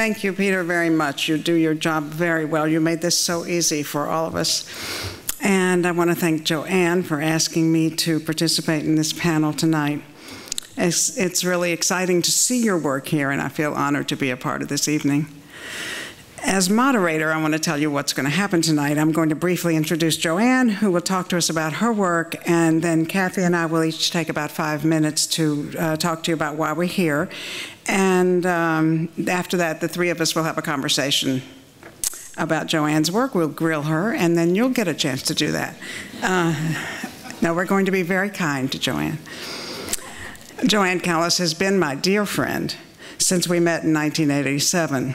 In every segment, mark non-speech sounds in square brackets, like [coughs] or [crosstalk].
Thank you, Peter, very much. You do your job very well. You made this so easy for all of us. And I want to thank Jo Ann for asking me to participate in this panel tonight. It's, it's really exciting to see your work here, and I feel honored to be a part of this evening. As moderator, I want to tell you what's going to happen tonight. I'm going to briefly introduce Jo Ann, who will talk to us about her work, and then Kathy and I will each take about five minutes to uh, talk to you about why we're here. And um, after that, the three of us will have a conversation about Jo Ann's work. We'll grill her, and then you'll get a chance to do that. Uh, we're going to be very kind to Jo Ann. Joanne Callis has been my dear friend since we met in 1987.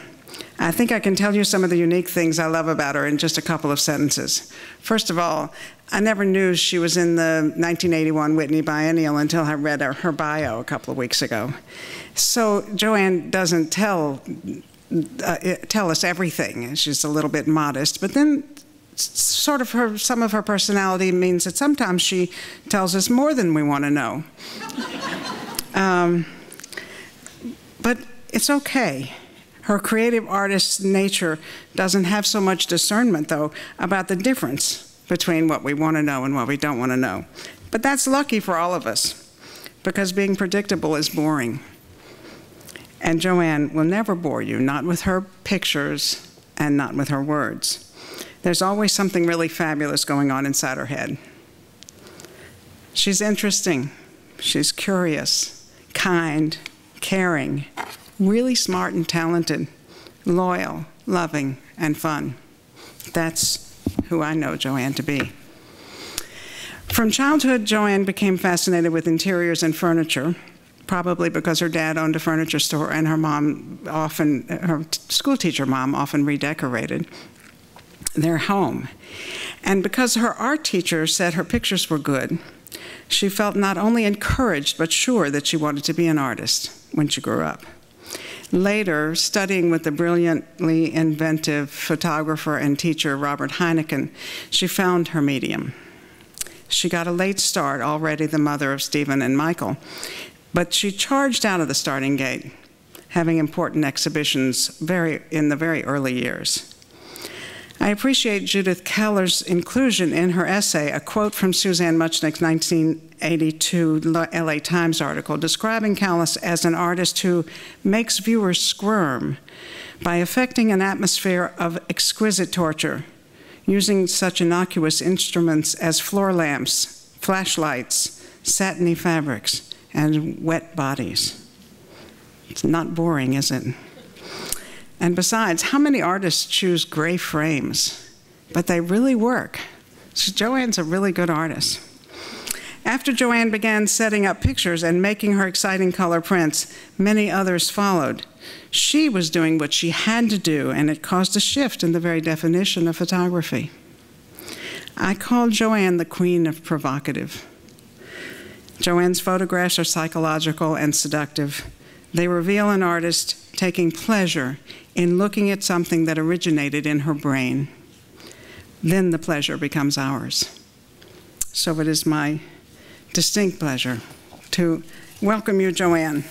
I think I can tell you some of the unique things I love about her in just a couple of sentences. First of all, I never knew she was in the 1981 Whitney Biennial until I read her, her bio a couple of weeks ago. So Jo Ann doesn't tell uh, tell us everything. She's a little bit modest, but then sort of her some of her personality means that sometimes she tells us more than we want to know. [laughs] um, but it's okay her creative artist's nature doesn't have so much discernment, though, about the difference between what we want to know and what we don't want to know. But that's lucky for all of us, because being predictable is boring. And Jo Ann will never bore you, not with her pictures and not with her words. There's always something really fabulous going on inside her head. She's interesting, she's curious, kind, caring, really smart and talented, loyal, loving, and fun. That's who I know Jo Ann to be. From childhood, Jo Ann became fascinated with interiors and furniture, probably because her dad owned a furniture store and her mom often, her school teacher mom often redecorated their home. And because her art teacher said her pictures were good, she felt not only encouraged but sure that she wanted to be an artist when she grew up. Later, studying with the brilliantly inventive photographer and teacher Robert Heinecken, she found her medium. She got a late start, already the mother of Stephen and Michael, but she charged out of the starting gate, having important exhibitions very, in the very early years. I appreciate Judith Keller's inclusion in her essay a quote from Suzanne Muchnic's 1982 LA Times article describing Callis as an artist who makes viewers squirm by affecting an atmosphere of exquisite torture, using such innocuous instruments as floor lamps, flashlights, satiny fabrics, and wet bodies. It's not boring, is it? And besides, how many artists choose gray frames? But they really work. So Jo Ann's a really good artist. After Jo Ann began setting up pictures and making her exciting color prints, many others followed. She was doing what she had to do, and it caused a shift in the very definition of photography. I call Jo Ann the queen of provocative. Jo Ann's photographs are psychological and seductive. They reveal an artist taking pleasure in looking at something that originated in her brain. Then the pleasure becomes ours. So it is my distinct pleasure to welcome you, Jo Ann,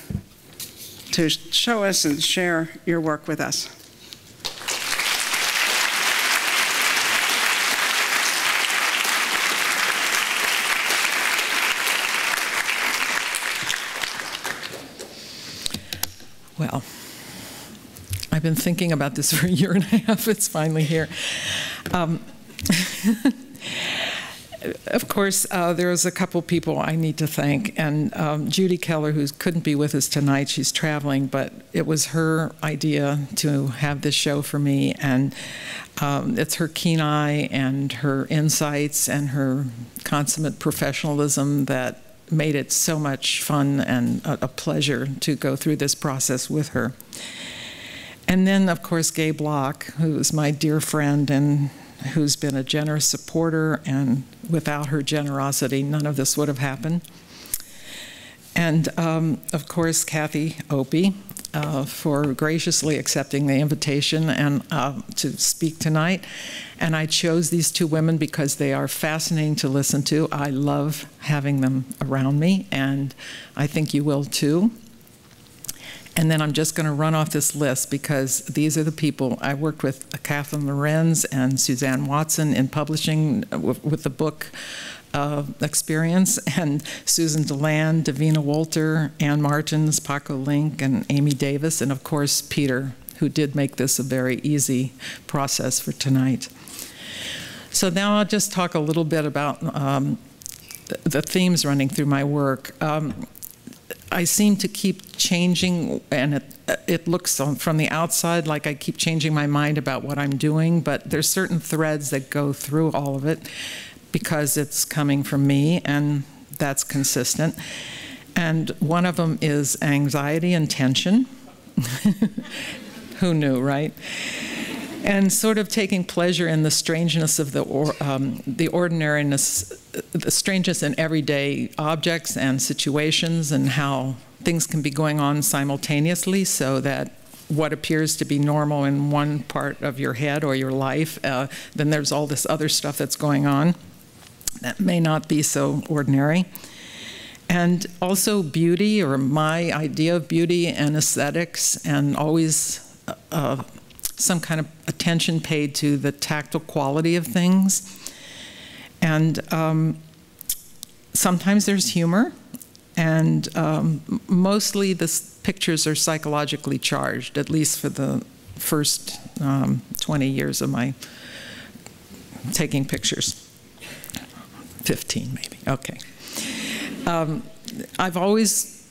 to show us and share your work with us. Well, I've been thinking about this [laughs] for a year and a half. It's finally here. Um, [laughs] of course, uh, there's a couple people I need to thank, and um, Judy Keller, who couldn't be with us tonight, she's traveling, but it was her idea to have this show for me, and um, it's her keen eye and her insights and her consummate professionalism that made it so much fun and a, a pleasure to go through this process with her. And then, of course, Gay Block, who is my dear friend and who's been a generous supporter, and without her generosity, none of this would have happened. And um, of course, Kathy Opie uh, for graciously accepting the invitation and uh, to speak tonight. And I chose these two women because they are fascinating to listen to. I love having them around me, and I think you will too. And then I'm just going to run off this list because these are the people I worked with Catherine Lorenz and Suzanne Watson in publishing with, with the book uh, experience, and Susan Deland, Davina Walter, Ann Martins, Paco Link, and Amy Davis, and of course Peter, who did make this a very easy process for tonight. So now I'll just talk a little bit about um, the themes running through my work. Um, I seem to keep changing, and it, it looks from the outside like I keep changing my mind about what I'm doing, but there's certain threads that go through all of it because it's coming from me, and that's consistent. And one of them is anxiety and tension. [laughs] Who knew, right? And sort of taking pleasure in the strangeness of the or, um, the ordinariness, the strangeness in everyday objects and situations, and how things can be going on simultaneously, so that what appears to be normal in one part of your head or your life, uh, then there's all this other stuff that's going on that may not be so ordinary. And also beauty, or my idea of beauty and aesthetics, and always uh, some kind of attention paid to the tactile quality of things. And um, sometimes there's humor, and um, mostly the pictures are psychologically charged, at least for the first um, 20 years of my taking pictures. 15, maybe. Okay. Um, I've always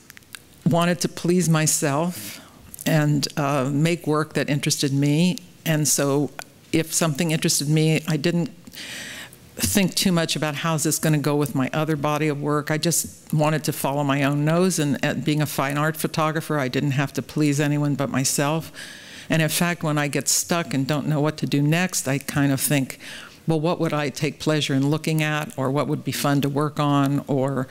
wanted to please myself and uh, make work that interested me. And so if something interested me, I didn't think too much about how's this going to go with my other body of work. I just wanted to follow my own nose. And being a fine art photographer, I didn't have to please anyone but myself. And in fact, when I get stuck and don't know what to do next, I kind of think, well, what would I take pleasure in looking at, or what would be fun to work on, or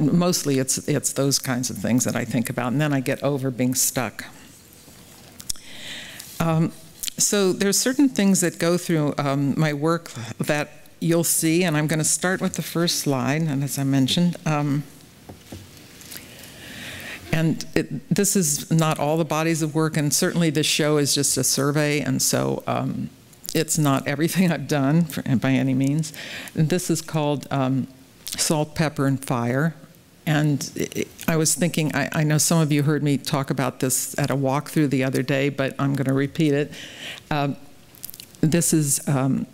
mostly it's, it's those kinds of things that I think about, and then I get over being stuck. Um, so there's certain things that go through um, my work that you'll see, and I'm going to start with the first slide, and as I mentioned, um, and it, this is not all the bodies of work, and certainly this show is just a survey, and so um, it's not everything [laughs] I've done for, by any means. And this is called um, salt, pepper, and fire. And I was thinking, I, I, know some of you heard me talk about this at a walkthrough the other day, but I'm going to repeat it. Um, this is um,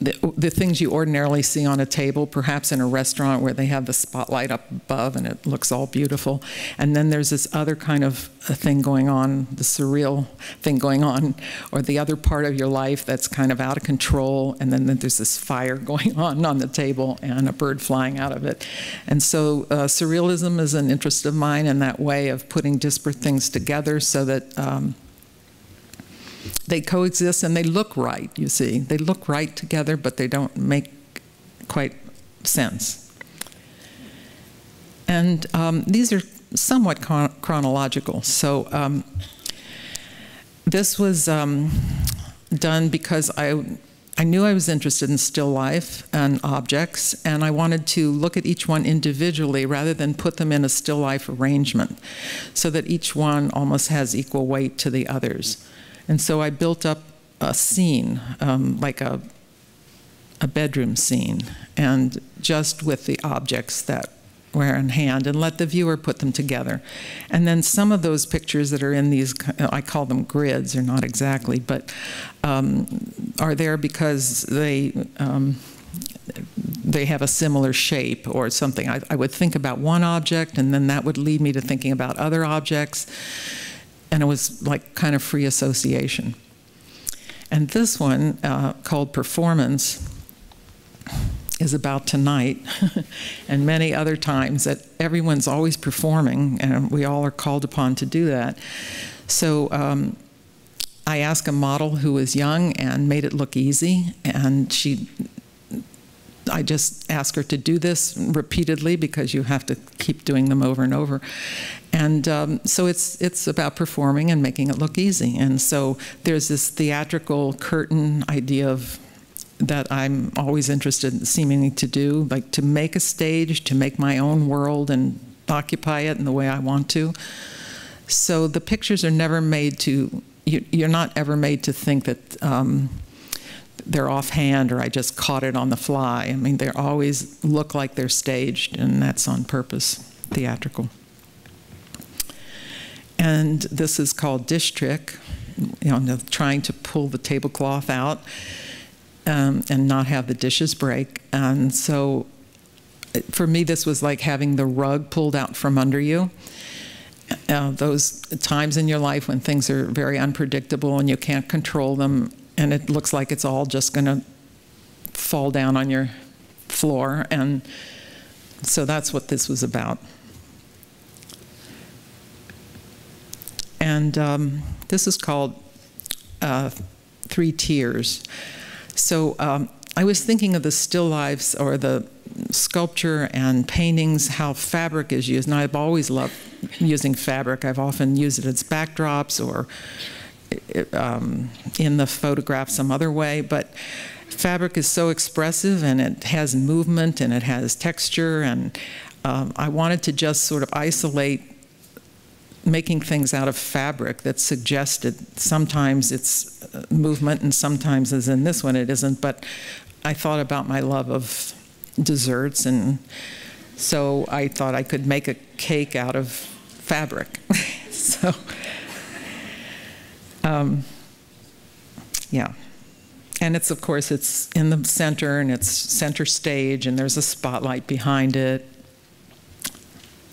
the, the, things you ordinarily see on a table, perhaps in a restaurant where they have the spotlight up above and it looks all beautiful. And then there's this other kind of thing going on, the surreal thing going on, or the other part of your life that's kind of out of control. And then there's this fire [laughs] going on on the table and a bird flying out of it. And so uh, surrealism is an interest of mine in that way of putting disparate things together so that. Um, they coexist and they look right, you see. They look right together, but they don't make quite sense. And um, these are somewhat chron chronological. So um, this was um, done because I, I knew I was interested in still life and objects, and I wanted to look at each one individually rather than put them in a still life arrangement so that each one almost has equal weight to the others. And so I built up a scene, um, like a, a bedroom scene, and just with the objects that were in hand, and let the viewer put them together. And then some of those pictures that are in these, I call them grids, or not exactly, but um, are there because they, um, they have a similar shape or something. I, I, would think about one object, and then that would lead me to thinking about other objects and it was like kind of free association. And this one, uh, called Performance, is about tonight [laughs] and many other times that everyone's always performing, and we all are called upon to do that. So um, I asked a model who was young and made it look easy, and she I just ask her to do this repeatedly because you have to keep doing them over and over. And um, so it's, it's about performing and making it look easy. And so there's this theatrical curtain idea of that I'm always interested in seeming to do, like to make a stage, to make my own world and occupy it in the way I want to. So the pictures are never made to, you, you're not ever made to think that um, they're offhand or I just caught it on the fly. I mean, they always look like they're staged, and that's on purpose, theatrical. And this is called dish trick, you know, trying to pull the tablecloth out um, and not have the dishes break. And so for me, this was like having the rug pulled out from under you. Uh, those times in your life when things are very unpredictable and you can't control them, and it looks like it's all just going to fall down on your floor. And so that's what this was about. And um, this is called uh, Three Tears. So um, I was thinking of the still lifes or the sculpture and paintings, how fabric is used. And I've always loved using fabric. I've often used it as backdrops or um, in the photograph some other way. But fabric is so expressive and it has movement and it has texture. And um, I wanted to just sort of isolate making things out of fabric that suggested sometimes it's uh, movement and sometimes, as in this one, it isn't. But I thought about my love of desserts, and so I thought I could make a cake out of fabric. [laughs] so, um, yeah. And it's, of course, it's in the center and it's center stage, and there's a spotlight behind it.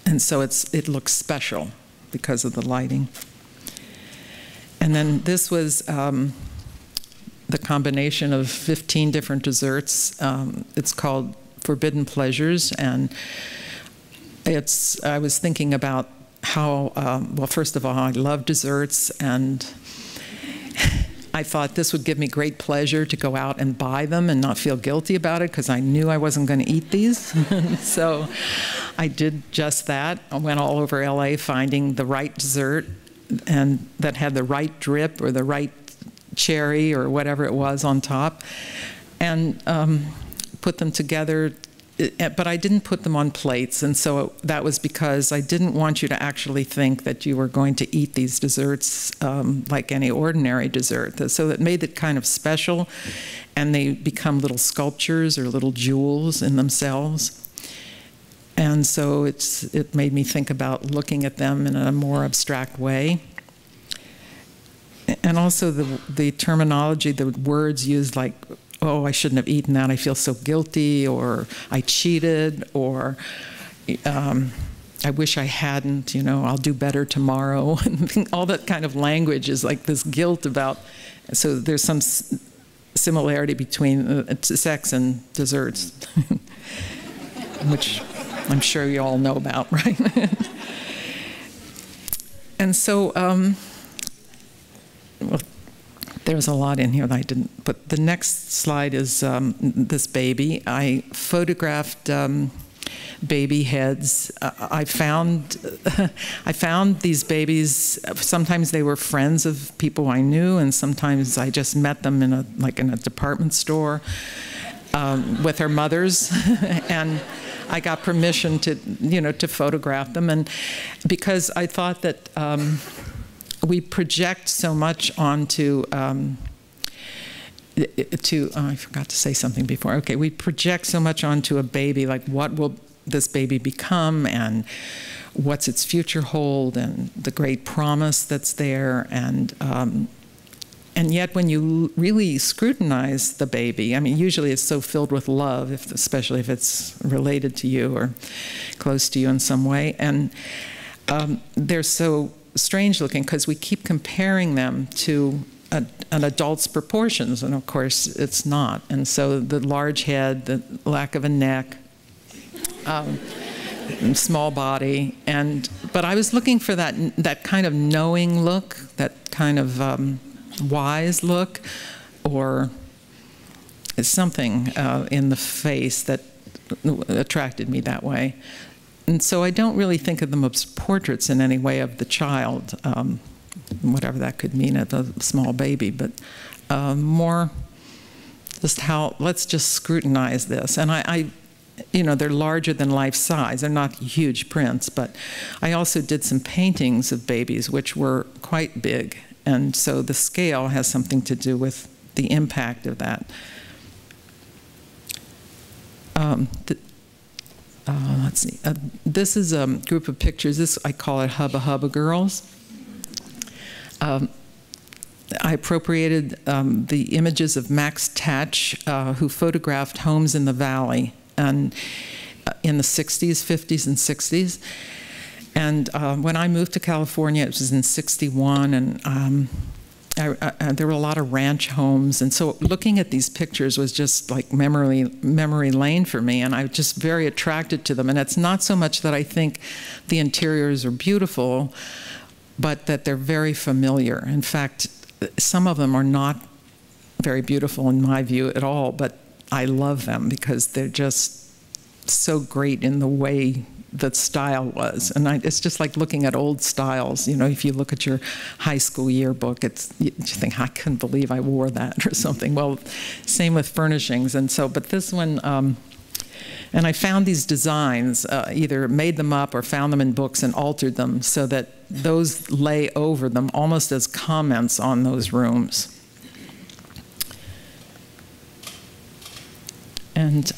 And so it's, it looks special because of the lighting. And then this was um, the combination of 15 different desserts. Um, it's called Forbidden Pleasures, and it's. I was thinking about how. Um, well, first of all, I love desserts, and I thought this would give me great pleasure to go out and buy them and not feel guilty about it because I knew I wasn't going to eat these. [laughs] so I did just that. I went all over LA finding the right dessert and that had the right drip or the right cherry or whatever it was on top and um, put them together but I didn't put them on plates, and so that was because I didn't want you to actually think that you were going to eat these desserts um, like any ordinary dessert. So it made it kind of special, and they become little sculptures or little jewels in themselves. And so it's, it made me think about looking at them in a more abstract way. And also the, the terminology, the words used like oh, I shouldn't have eaten that, I feel so guilty, or I cheated, or um, I wish I hadn't, you know, I'll do better tomorrow. [laughs] All that kind of language is like this guilt about, so there's some similarity between uh, sex and desserts, [laughs] which I'm sure you all know about, [laughs] right? and so, um, well, there's a lot in here that I didn't. But the next slide is um, this baby. I photographed um, baby heads. Uh, I found [laughs] I found these babies. Sometimes they were friends of people I knew, and sometimes I just met them in a like in a department store um, with their mothers, [laughs] and. I got permission to, you know, to photograph them, and because I thought that um, we project so much onto um, to oh, I forgot to say something before. Okay, we project so much onto a baby, like what will this baby become, and what's its future hold, and the great promise that's there, and um, and yet when you really scrutinize the baby, I mean, usually it's so filled with love, if, especially if it's related to you or close to you in some way, and um, they're so strange looking because we keep comparing them to a, an adult's proportions, and of course it's not. And so the large head, the lack of a neck, um, small body, and but I was looking for that that kind of knowing look, that kind of um, wise look, or something uh, in the face that attracted me that way. And so I don't really think of them as portraits in any way of the child, um, whatever that could mean of a small baby, but uh, more just how, let's just scrutinize this. And I, I, you know, they're larger than life size. They're not huge prints, but I also did some paintings of babies, which were quite big. And so the scale has something to do with the impact of that. Um, the, uh, let's see. Uh, this is a group of pictures. This I call it Hubba Hubba Girls. Um, I appropriated um, the images of Max Tatch, uh, who photographed homes in the valley and uh, in the 60s, 50s, and 60s. And uh, when I moved to California, it was in 61, and um, I, I, uh, there were a lot of ranch homes, and so looking at these pictures was just like memory memory lane for me, and I was just very attracted to them. And it's not so much that I think the interiors are beautiful, but that they're very familiar. In fact, some of them are not very beautiful in my view at all, but I love them because they're just so great in the way the style was. And I, it's just like looking at old styles. You know, if you look at your high school yearbook, it's you think I couldn't believe I wore that [laughs] or something. Well, same with furnishings. And so, but this one. Um, and I found these designs, uh, either made them up or found them in books and altered them so that those lay over them almost as comments on those rooms. And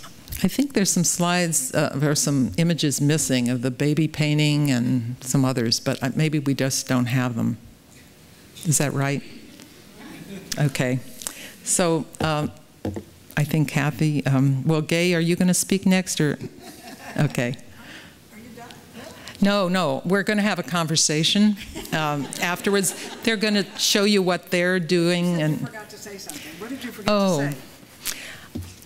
I think there's some slides, uh, there are some images missing of the baby painting and some others, but maybe we just don't have them. Is that right? Okay. So um, I think Kathy, um, well, Gay, are you going to speak next or? Okay. Are you done? No, no, we're going to have a conversation um, afterwards. They're going to show you what they're doing. and forgot to say something. What did you forget oh. to say?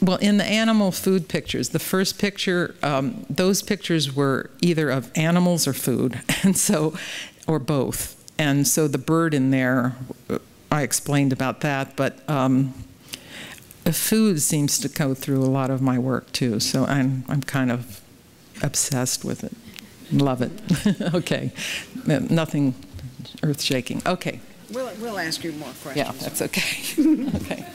Well, in the animal food pictures, the first picture, um, those pictures were either of animals or food, [laughs] and so, or both. And so the bird in there, I explained about that, but um, food seems to go through a lot of my work too. So I'm I'm kind of obsessed with it. Love it. [laughs] okay. Nothing earth shaking. Okay. We'll, we'll ask you more questions. Yeah, that's okay. [laughs] okay.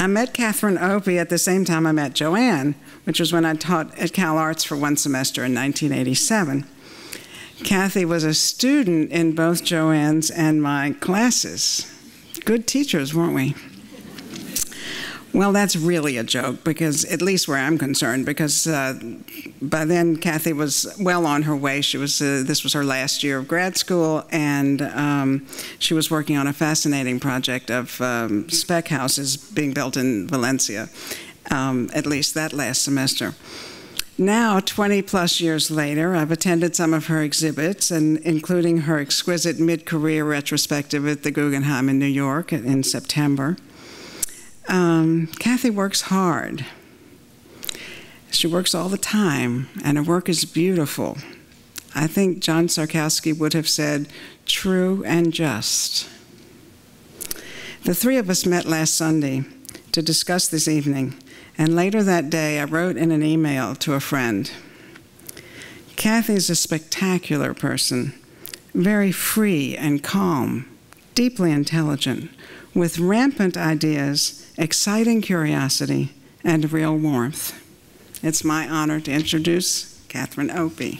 I met Catherine Opie at the same time I met Jo Ann, which was when I taught at Cal Arts for one semester in 1987. Kathy was a student in both Jo Ann's and my classes. Good teachers, weren't we? Well, that's really a joke because, at least where I'm concerned, because uh, by then Kathy was well on her way. She was uh, this was her last year of grad school, and um, she was working on a fascinating project of um, spec houses being built in Valencia. Um, at least that last semester. Now, 20 plus years later, I've attended some of her exhibits, and including her exquisite mid-career retrospective at the Guggenheim in New York in September. Um, Kathy works hard. She works all the time, and her work is beautiful. I think John Szarkowski would have said, true and just. The three of us met last Sunday to discuss this evening, and later that day I wrote in an email to a friend. Kathy is a spectacular person, very free and calm, deeply intelligent, with rampant ideas, exciting curiosity, and real warmth. It's my honor to introduce Catherine Opie.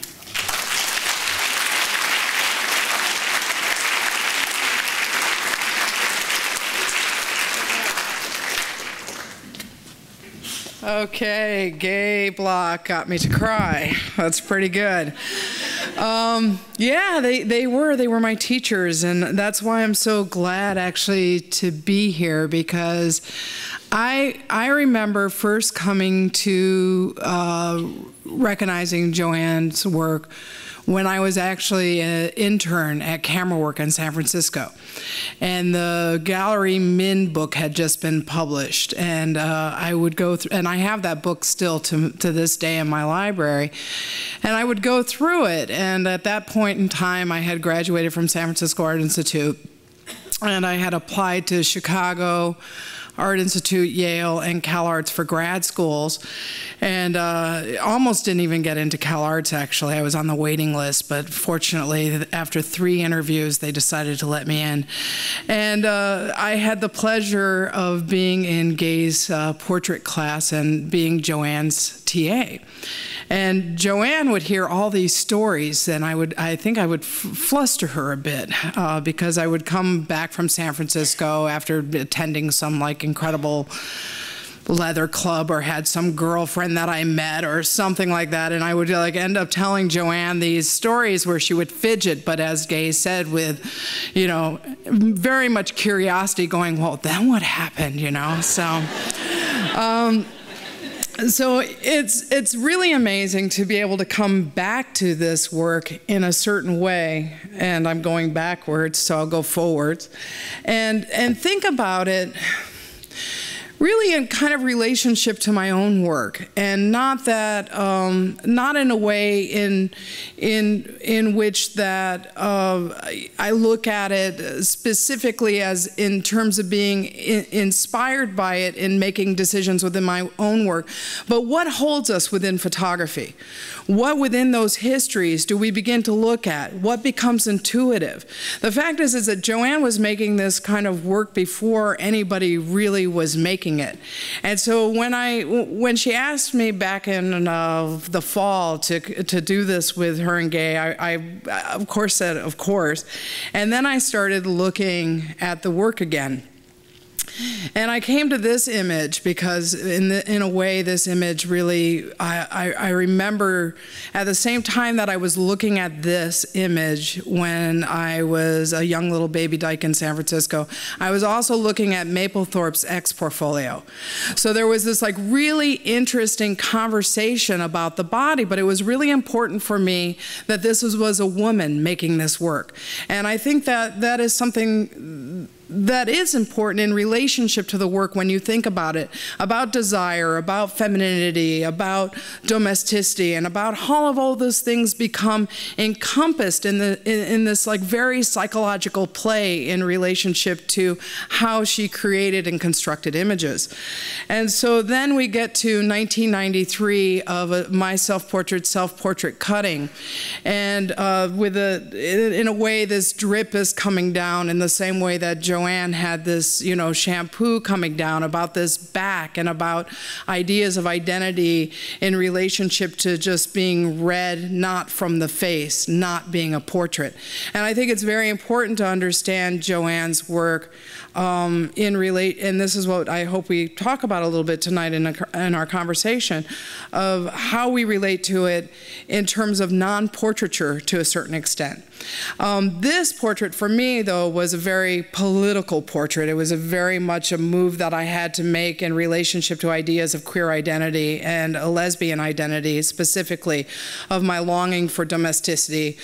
Okay, gay block got me to cry. That's pretty good. Um, yeah, they, they were. They were my teachers, and that's why I'm so glad actually to be here because I I remember first coming to uh, recognizing Jo Ann's work when I was actually an intern at Camera Work in San Francisco. And the Gallery Min book had just been published. And uh, I would go through, and I have that book still to, to this day in my library. And I would go through it. And at that point in time, I had graduated from San Francisco Art Institute. And I had applied to Chicago, Art Institute, Yale, and CalArts for grad schools, and uh, almost didn't even get into CalArts. Actually, I was on the waiting list, but fortunately, after three interviews, they decided to let me in, and uh, I had the pleasure of being in Gay's uh, portrait class and being Jo Ann's TA. And Jo Ann would hear all these stories, and I would, I think I would fluster her a bit uh, because I would come back from San Francisco after attending some like incredible leather club or had some girlfriend that I met or something like that. And I would like end up telling Jo Ann these stories where she would fidget, but as Gay said, with, you know, very much curiosity going, well, then what happened, you know? So, um, so it's it's really amazing to be able to come back to this work in a certain way. And I'm going backwards so I'll go forwards. And and think about it really in kind of relationship to my own work, and not that, um, not in a way in in in which that uh, I look at it specifically as in terms of being inspired by it in making decisions within my own work, but what holds us within photography? What within those histories do we begin to look at? What becomes intuitive? The fact is, is that Jo Ann was making this kind of work before anybody really was making it. And so when I, when she asked me back in uh, the fall to, to do this with her and Gay, I, I of course said, of course. And then I started looking at the work again. And I came to this image because, in, the, in a way, this image really, I, I, I, remember at the same time that I was looking at this image when I was a young little baby dyke in San Francisco, I was also looking at Mapplethorpe's X portfolio. So there was this like really interesting conversation about the body, but it was really important for me that this was, was a woman making this work. And I think that that is something that is important in relationship to the work when you think about it about desire, about femininity, about domesticity, and about how of all those things become encompassed in, the, in, in this like very psychological play in relationship to how she created and constructed images. And so then we get to 1993 of a, my self portrait, self portrait cutting. And uh, with a, in a way, this drip is coming down in the same way that Joan Jo Ann had this, you know, shampoo coming down about this back and about ideas of identity in relationship to just being read not from the face, not being a portrait. And I think it's very important to understand Jo Ann's work um, in relate, and this is what I hope we talk about a little bit tonight in, a, in our conversation, of how we relate to it in terms of non-portraiture to a certain extent. Um, this portrait for me, though, was a very political portrait. It was a very much a move that I had to make in relationship to ideas of queer identity and a lesbian identity, specifically, of my longing for domesticity.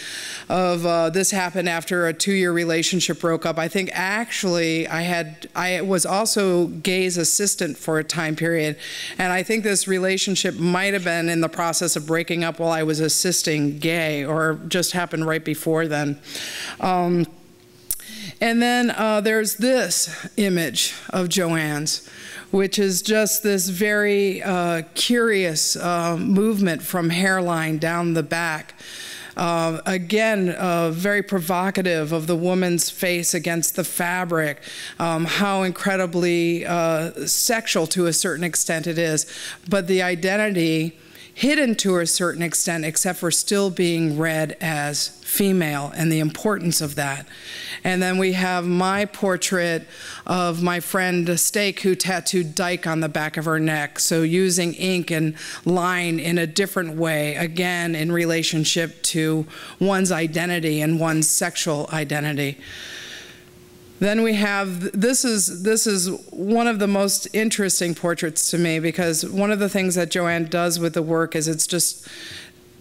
Of uh, this happened after a two-year relationship broke up. I think actually I had I was also Gay's assistant for a time period, and I think this relationship might have been in the process of breaking up while I was assisting Gay, or just happened right before then. Um, and then uh, there's this image of Jo Ann's, which is just this very uh, curious uh, movement from hairline down the back. Uh, again, uh, very provocative of the woman's face against the fabric, um, how incredibly uh, sexual to a certain extent it is, but the identity hidden to a certain extent, except for still being read as female and the importance of that. And then we have my portrait of my friend Stake who tattooed Dyke on the back of her neck. So using ink and line in a different way, again, in relationship to one's identity and one's sexual identity. Then we have this is this is one of the most interesting portraits to me because one of the things that Jo Ann does with the work is it's just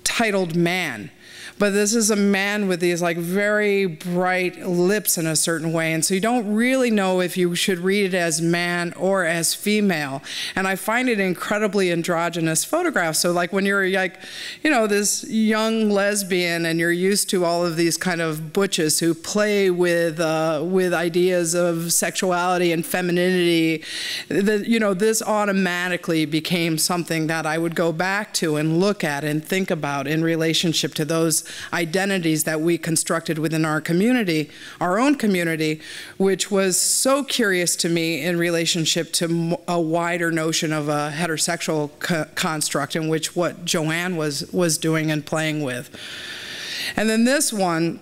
titled man but this is a man with these like very bright lips in a certain way. And so you don't really know if you should read it as man or as female. And I find it incredibly androgynous photograph. So like when you're like, you know, this young lesbian and you're used to all of these kind of butches who play with, uh, with ideas of sexuality and femininity, that you know, this automatically became something that I would go back to and look at and think about in relationship to those identities that we constructed within our community, our own community, which was so curious to me in relationship to a wider notion of a heterosexual co construct in which what Jo Ann was, was doing and playing with. And then this one,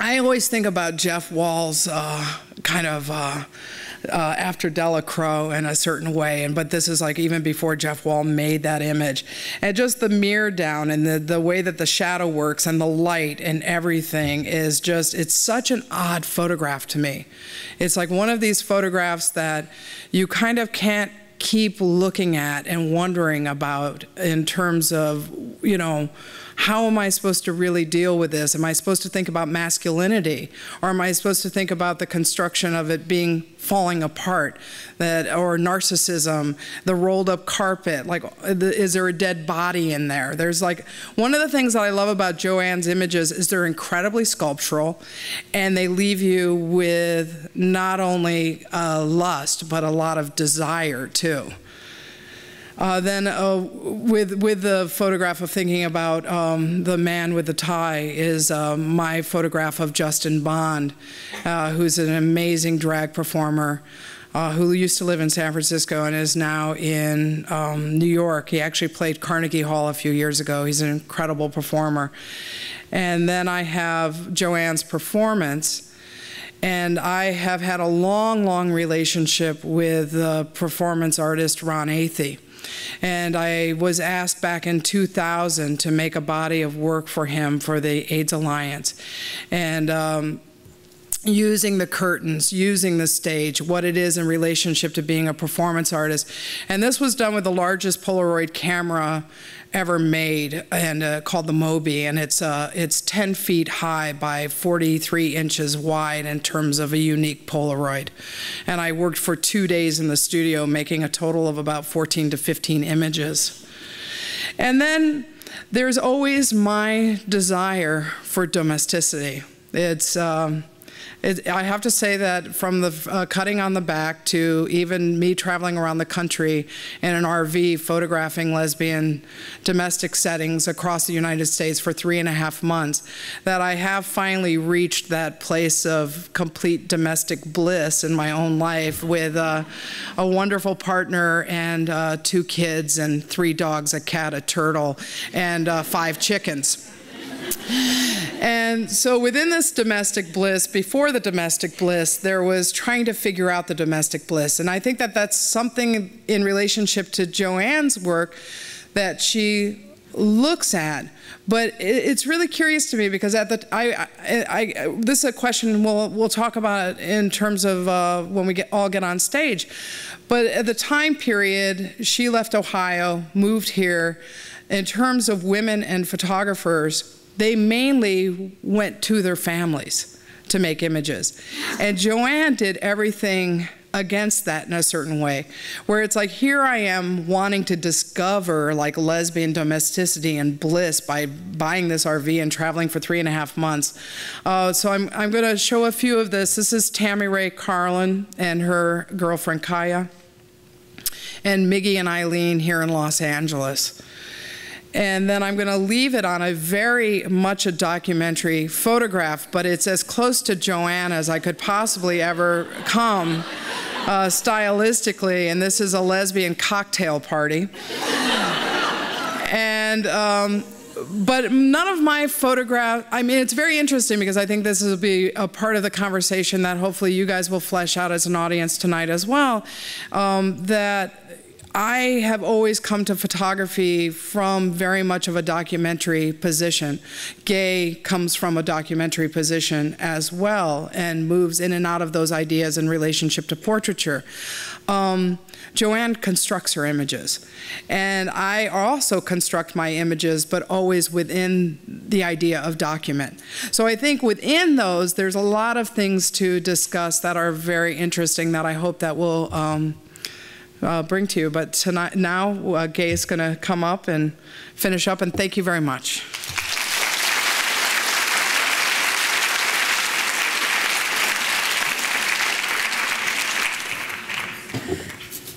I always think about Jeff Wall's uh, kind of uh, uh, after Delacroix in a certain way, and but this is like even before Jeff Wall made that image, and just the mirror down and the the way that the shadow works and the light and everything is just it's such an odd photograph to me. It's like one of these photographs that you kind of can't keep looking at and wondering about in terms of you know how am I supposed to really deal with this? Am I supposed to think about masculinity? Or am I supposed to think about the construction of it being falling apart that or narcissism the rolled up carpet like is there a dead body in there there's like one of the things that i love about jo ann's images is they're incredibly sculptural and they leave you with not only uh, lust but a lot of desire too uh, then uh, with with the photograph of thinking about um, the man with the tie is uh, my photograph of Justin Bond, uh, who's an amazing drag performer. Uh, who used to live in San Francisco and is now in um, New York. He actually played Carnegie Hall a few years ago. He's an incredible performer. And then I have Jo Ann's performance. And I have had a long, long relationship with the performance artist Ron Athey. And I was asked back in 2000 to make a body of work for him for the AIDS Alliance. And um, using the curtains, using the stage, what it is in relationship to being a performance artist. And this was done with the largest Polaroid camera ever made and uh, called the Moby, and it's uh, it's 10 feet high by 43 inches wide in terms of a unique Polaroid. And I worked for two days in the studio, making a total of about 14 to 15 images. And then there's always my desire for domesticity. It's um, it, I have to say that from the uh, cutting on the back to even me traveling around the country in an RV photographing lesbian domestic settings across the United States for three and a half months, that I have finally reached that place of complete domestic bliss in my own life with uh, a wonderful partner and uh, two kids and three dogs, a cat, a turtle, and uh, five chickens. And so within this domestic bliss, before the domestic bliss, there was trying to figure out the domestic bliss. And I think that that's something in relationship to Jo Ann's work that she looks at. But it's really curious to me because at the I, I, I this is a question we'll we'll talk about in terms of uh, when we get all get on stage. But at the time period, she left Ohio, moved here. In terms of women and photographers, they mainly went to their families to make images. And Jo Ann did everything against that in a certain way where it's like here i am wanting to discover like lesbian domesticity and bliss by buying this rv and traveling for three and a half months. Uh, so i'm, I'm going to show a few of this. This is tammy rae carland and her girlfriend kaia and miggy and eileen here in los angeles and then I'm going to leave it on a very much a documentary photograph, but it's as close to Jo Ann as I could possibly ever come uh, stylistically. And this is a lesbian cocktail party. and um, but none of my photographs, I mean, it's very interesting because I think this will be a part of the conversation that hopefully you guys will flesh out as an audience tonight as well. Um, that I have always come to photography from very much of a documentary position. Gay comes from a documentary position as well and moves in and out of those ideas in relationship to portraiture. Um, Jo Ann constructs her images. And I also construct my images, but always within the idea of document. So I think within those, there's a lot of things to discuss that are very interesting that I hope that will um, uh, bring to you. But tonight, now, uh, Gay is going to come up and finish up, and thank you very much.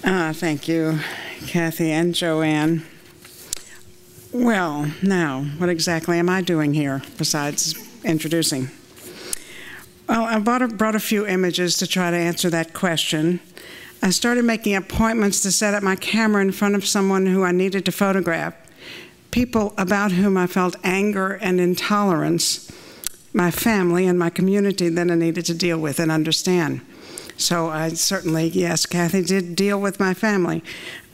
Ah, thank you, Kathy and Jo Ann. Well, now, what exactly am I doing here besides introducing? Well, I brought a, brought a few images to try to answer that question. I started making appointments to set up my camera in front of someone who I needed to photograph, people about whom I felt anger and intolerance, my family and my community that I needed to deal with and understand. So I certainly, yes, Kathy did deal with my family.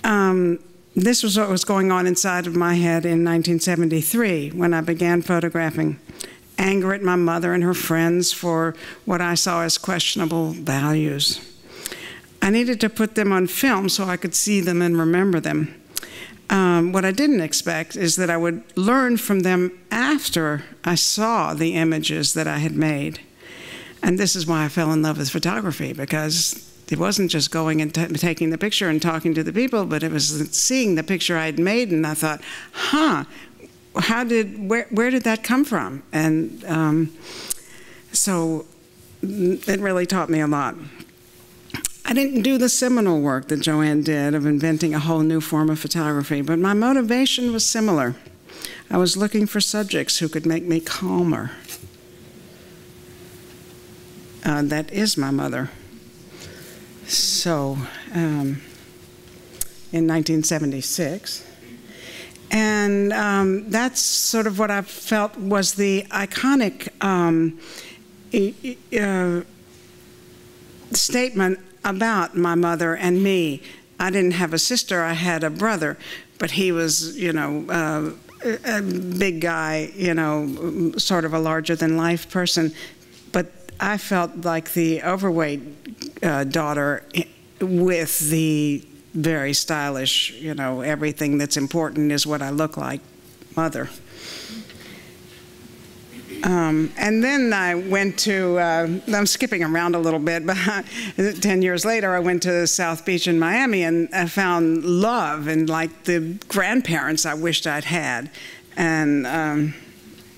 Um, this was what was going on inside of my head in 1973 when I began photographing. Anger at my mother and her friends for what I saw as questionable values. I needed to put them on film so I could see them and remember them. Um, what I didn't expect is that I would learn from them after I saw the images that I had made. And this is why I fell in love with photography, because it wasn't just going and taking the picture and talking to the people, but it was seeing the picture I had made, and I thought, huh, how did, where, where did that come from? And um, so it really taught me a lot. I didn't do the seminal work that Jo Ann did of inventing a whole new form of photography, but my motivation was similar. I was looking for subjects who could make me calmer. Uh, that is my mother. So, um, in 1976. And um, that's sort of what I felt was the iconic um, uh, statement about my mother and me. I didn't have a sister, I had a brother, but he was, you know, uh, a big guy, you know, sort of a larger than life person. But I felt like the overweight uh, daughter with the very stylish, you know, everything that's important is what I look like mother. Um, and then I went to, uh, I'm skipping around a little bit, [laughs] but 10 years later, I went to South Beach in Miami and I found love and like the grandparents I wished I'd had. And um,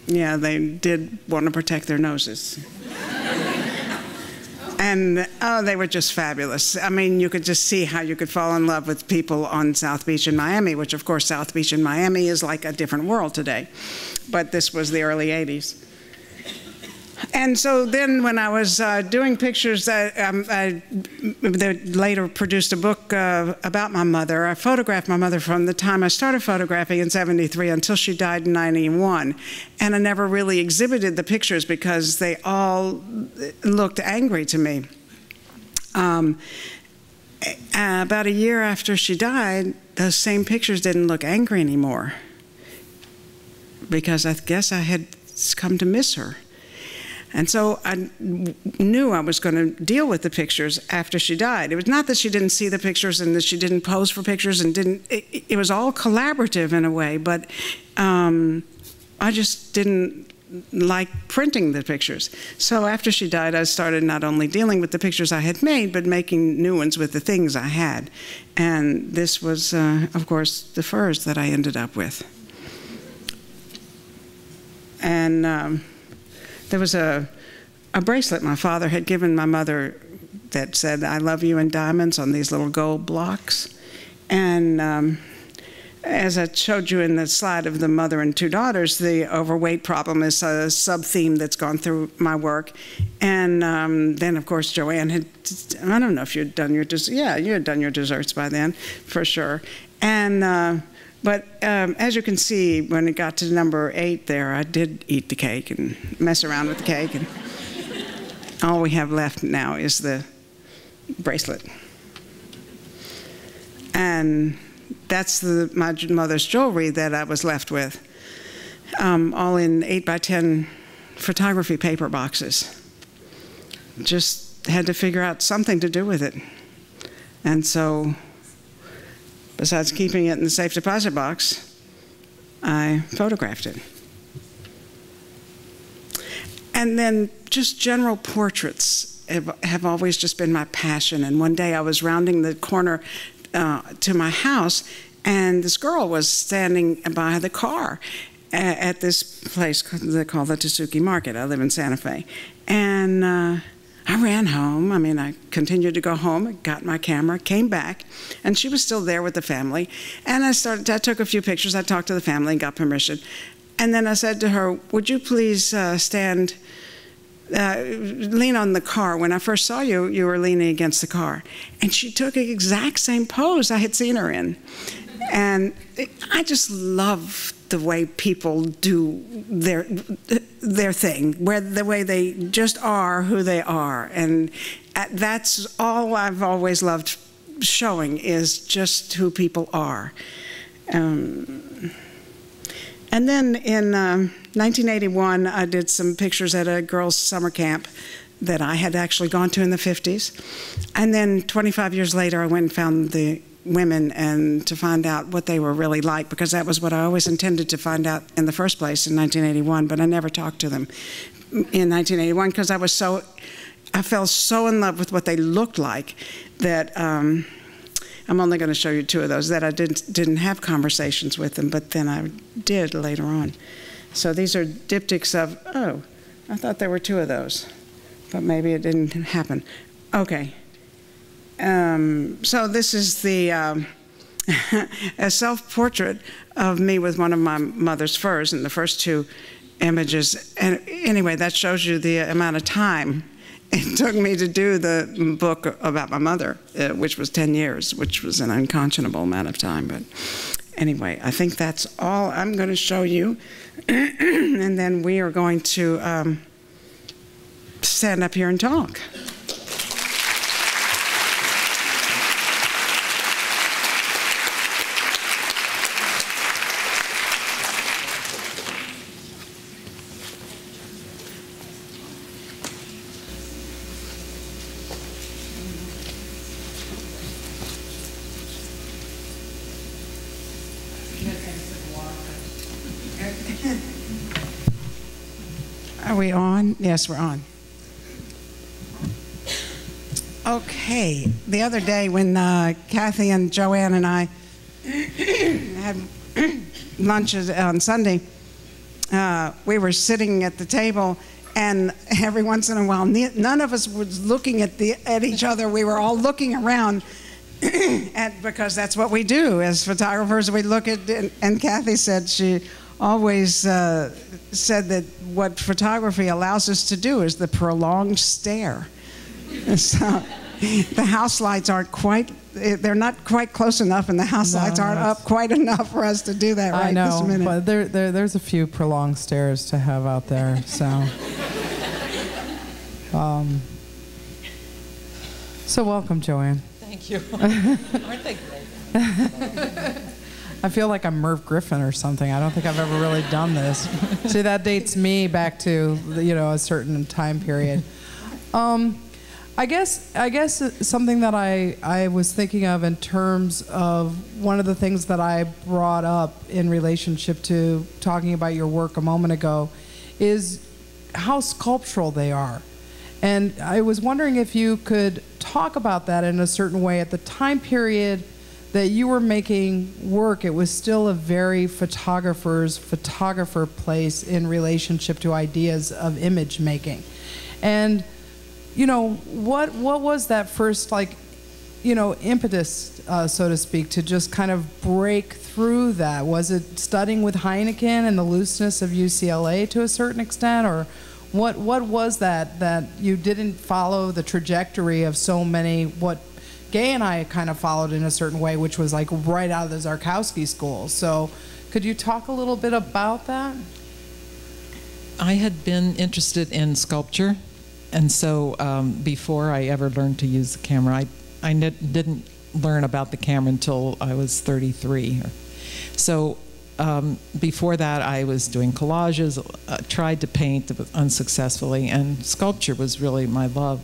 yeah, they did want to protect their noses. [laughs] and oh, they were just fabulous. I mean, you could just see how you could fall in love with people on South Beach in Miami, which, of course, South Beach in Miami is like a different world today. But this was the early 80s. And so then, when I was uh, doing pictures, I, um, I, later produced a book uh, about my mother. I photographed my mother from the time I started photographing in 73 until she died in 91. And I never really exhibited the pictures because they all looked angry to me. Um, about a year after she died, those same pictures didn't look angry anymore because I guess I had come to miss her. And so I knew I was going to deal with the pictures after she died. It was not that she didn't see the pictures and that she didn't pose for pictures and didn't, it, it was all collaborative in a way, but um, I just didn't like printing the pictures. So after she died, I started not only dealing with the pictures I had made, but making new ones with the things I had. And this was, uh, of course, the first that I ended up with. And um, there was a, a bracelet my father had given my mother that said, I love you in diamonds on these little gold blocks. And um, as I showed you in the slide of the mother and two daughters, the overweight problem is a sub theme that's gone through my work. And um, then, of course, Jo Ann had, I don't know if you'd done your, yeah, you had done your desserts by then, for sure. And uh, but um, as you can see, when it got to number eight there, I did eat the cake and mess around with the cake. And all we have left now is the bracelet. And that's the, my mother's jewelry that I was left with, um, all in 8 by 10 photography paper boxes. Just had to figure out something to do with it. And so, besides keeping it in the safe deposit box, I photographed it. And then just general portraits have, always just been my passion. And one day I was rounding the corner uh, to my house, and this girl was standing by the car at, this place they call the Tesuque Market. I live in Santa Fe. And uh, I ran home. I mean, I continued to go home, got my camera, came back, and she was still there with the family. And I started, I took a few pictures. I talked to the family and got permission. And then I said to her, Would you please uh, stand, uh, lean on the car? When I first saw you, you were leaning against the car. And she took the exact same pose I had seen her in. And I just love the way people do their their thing, where the way they just are who they are, and uh, that's all I've always loved showing is just who people are. Um, and then in um, 1981, I did some pictures at a girls' summer camp that I had actually gone to in the 50s. And then 25 years later, I went and found the women and to find out what they were really like because that was what I always intended to find out in the first place in 1981, but I never talked to them in 1981 because I was so, I fell so in love with what they looked like that. Um, I'm only going to show you two of those that I didn't didn't have conversations with them, but then I did later on. So these are diptychs of oh, I thought there were two of those, but maybe it didn't happen. Okay. Um, so this is the um, [laughs] a self-portrait of me with one of my mother's furs in the first two images. And anyway, that shows you the amount of time [laughs] it took me to do the book about my mother, uh, which was 10 years, which was an unconscionable amount of time. But anyway, I think that's all I'm going to show you. [clears throat] and then we are going to um, stand up here and talk. We on? Yes, we're on. Okay. The other day when uh, Kathy and Joanne and I [coughs] had [coughs] lunches on Sunday, uh, we were sitting at the table, and every once in a while, none of us was looking at the at each other. We were all looking around. [coughs] and because that's what we do as photographers, we look at, and, and Kathy said she always uh, said that what photography allows us to do is the prolonged stare. [laughs] so the house lights aren't quite, they're not quite close enough, and the house no, lights aren't up quite enough for us to do that right I know, this minute. But there, there, there's a few prolonged stares to have out there, so. Um, so welcome, Jo Ann. Thank you. [laughs] Aren't they great? [laughs] I feel like I'm Merv Griffin or something. I don't think I've ever really done this. [laughs] See, that dates me back to you know a certain time period. Um, I guess I guess something that I I was thinking of in terms of one of the things that I brought up in relationship to talking about your work a moment ago is how sculptural they are. And I was wondering if you could talk about that in a certain way at the time period that you were making work, it was still a very photographer's photographer place in relationship to ideas of image making. And, you know, what, what was that first, like, you know, impetus, uh, so to speak, to just kind of break through that? Was it studying with Heinecken and the looseness of UCLA to a certain extent, or what, what was that that you didn't follow the trajectory of so many, what Gay and I kind of followed in a certain way, which was like right out of the Szarkowski school. So, could you talk a little bit about that? I had been interested in sculpture, and so um, before I ever learned to use the camera, I, I didn't learn about the camera until I was 33. So um, before that, I was doing collages, uh, tried to paint unsuccessfully, and sculpture was really my love.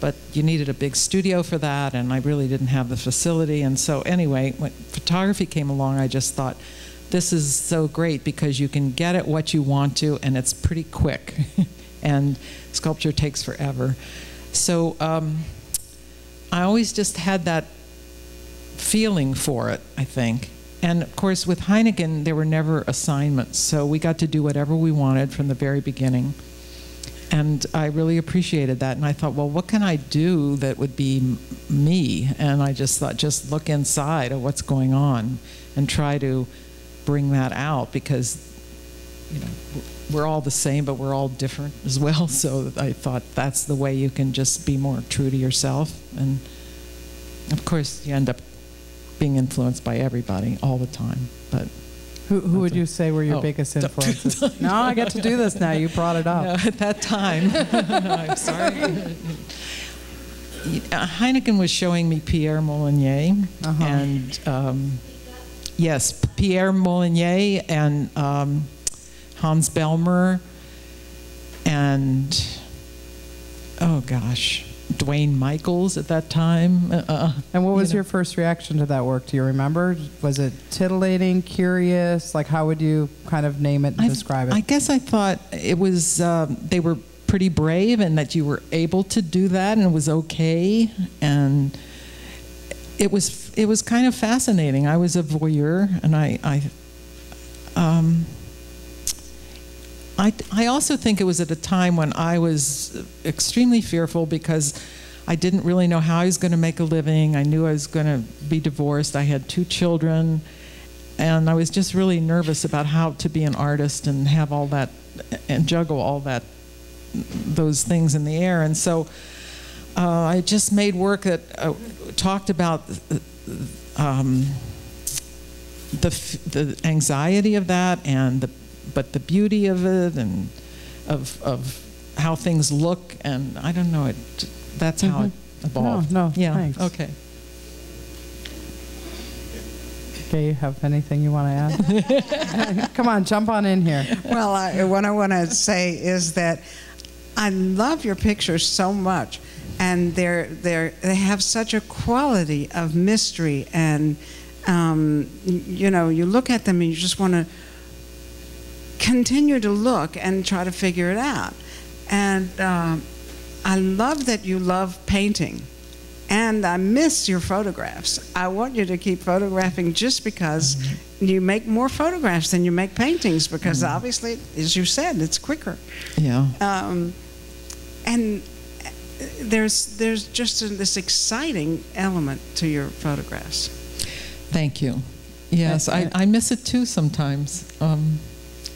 But you needed a big studio for that, and I really didn't have the facility. And so, anyway, when photography came along, I just thought, this is so great because you can get at what you want to, and it's pretty quick. [laughs] and sculpture takes forever. So um, I always just had that feeling for it, I think. And of course, with Heinecken, there were never assignments, so we got to do whatever we wanted from the very beginning. And I really appreciated that. And I thought, well, what can I do that would be me? And I just thought, just look inside of what's going on and try to bring that out because, you know, we're all the same, but we're all different [laughs] as well. So I thought that's the way you can just be more true to yourself. And of course, you end up being influenced by everybody all the time. But who, who would you say were your Oh, biggest [laughs] influences? [laughs] no, I get to do this now. You brought it up. [laughs] No, at that time, I'm sorry. Uh, Heinecken was showing me Pierre Molinier, Uh-huh. and um, yes, Pierre Molinier and um, Hans Bellmer, and oh gosh, Duane Michals at that time. Uh, Uh, And what you was know. your first reaction to that work? Do you remember? Was it titillating, curious? Like, how would you kind of name it and I- describe it? I guess I thought it was um, they were pretty brave and that you were able to do that and it was okay and it was it was kind of fascinating. I was a voyeur and I I um, I, I also think it was at a time when I was extremely fearful because I didn't really know how I was going to make a living. I knew I was going to be divorced. I had two children. And I was just really nervous about how to be an artist and have all that and juggle all that those things in the air. And so uh, I just made work that uh, talked about um, the the anxiety of that and the but the beauty of it and of of how things look and I don't know it that's how it evolved. No, no, yeah. thanks. Okay. Okay, you have anything you want to add? [laughs] Come on, jump on in here. Well, I, what I want to say is that I love your pictures so much, and they're they're they have such a quality of mystery, and um, you know, you look at them and you just want to continue to look and try to figure it out. And um, I love that you love painting. And I miss your photographs. I want you to keep photographing just because you make more photographs than you make paintings, because obviously, as you said, it's quicker. Yeah. Um, and uh, there's there's just a, this exciting element to your photographs. Thank you. Yes, I, I miss it too sometimes. Um,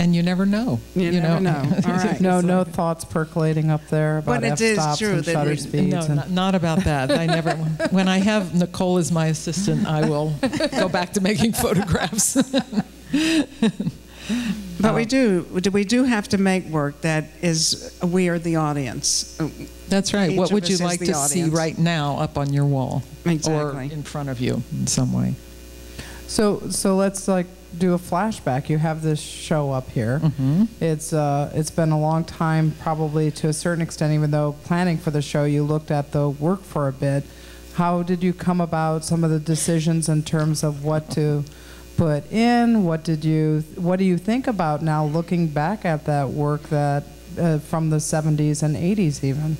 and you never know. You never know. [laughs] All right. No, no [laughs] thoughts percolating up there about But it f is stops true and that shutter we- speeds. No, and, not, not about that. I never. [laughs] When I have Nicole as my assistant, I will go back to making photographs. But we uh, do do we do have to make work that is we are the audience. That's right. Each what would you like the to see right now up on your wall, or in front of you in some way? so, so let's like do a flashback. You have this show up here. Mm-hmm. It's uh, it's been a long time, probably to a certain extent. Even though planning for the show, you looked at the work for a bit. How did you come about some of the decisions in terms of what to put in? What did you What do you think about now, looking back at that work that uh, from the 70s and 80s, even?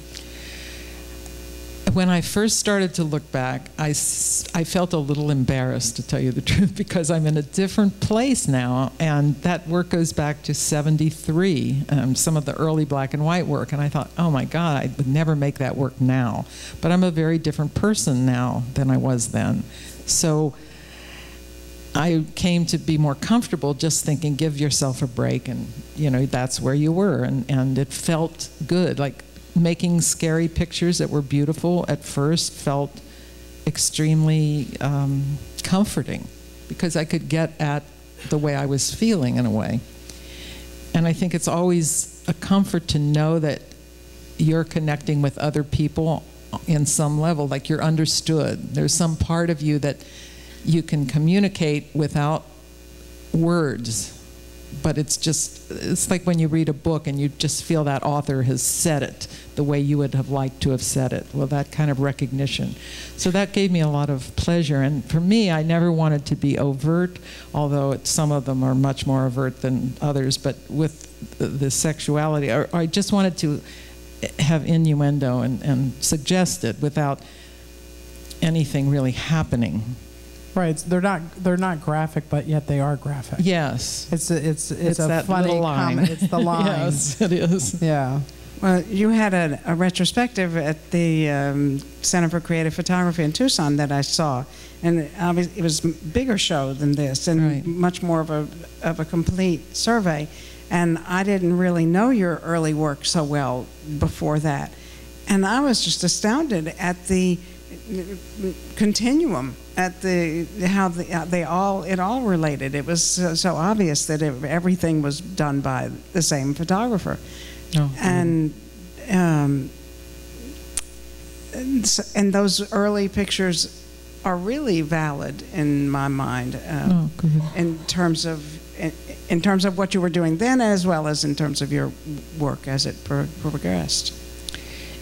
When I first started to look back, I, I felt a little embarrassed, to tell you the [laughs] truth, because I'm in a different place now. And that work goes back to 73, um, some of the early black and white work. And I thought, oh my God, I would never make that work now. But I'm a very different person now than I was then. So I came to be more comfortable just thinking, give yourself a break. And, you know, that's where you were. And, and it felt good. Like making scary pictures that were beautiful at first felt extremely um, comforting because I could get at the way I was feeling in a way. And I think it's always a comfort to know that you're connecting with other people in some level, like you're understood. There's some part of you that you can communicate without words, but it's just, it's like when you read a book and you just feel that author has said it the way you would have liked to have said it. Well, that kind of recognition. So that gave me a lot of pleasure. And for me, I never wanted to be overt, although it, some of them are much more overt than others. But with the, the sexuality, or, I just wanted to have innuendo and, and suggest it without anything really happening. Right. They're not they're not graphic, but yet they are graphic. Yes. It's a, it's it's, It's a that funny line. comment. It's the [laughs] line. yes, it is. Yeah. Well, you had a, a retrospective at the um, Center for Creative Photography in Tucson that I saw, and obviously it was a bigger show than this, and Right. much more of a of a complete survey. And I didn't really know your early work so well before that, and I was just astounded at the continuum at the how the, uh, they all it all related. It was so, so obvious that it, everything was done by the same photographer No. and um, and, s- and those early pictures are really valid in my mind um, Oh, in terms of in, in terms of what you were doing then as well as in terms of your work as it pro- progressed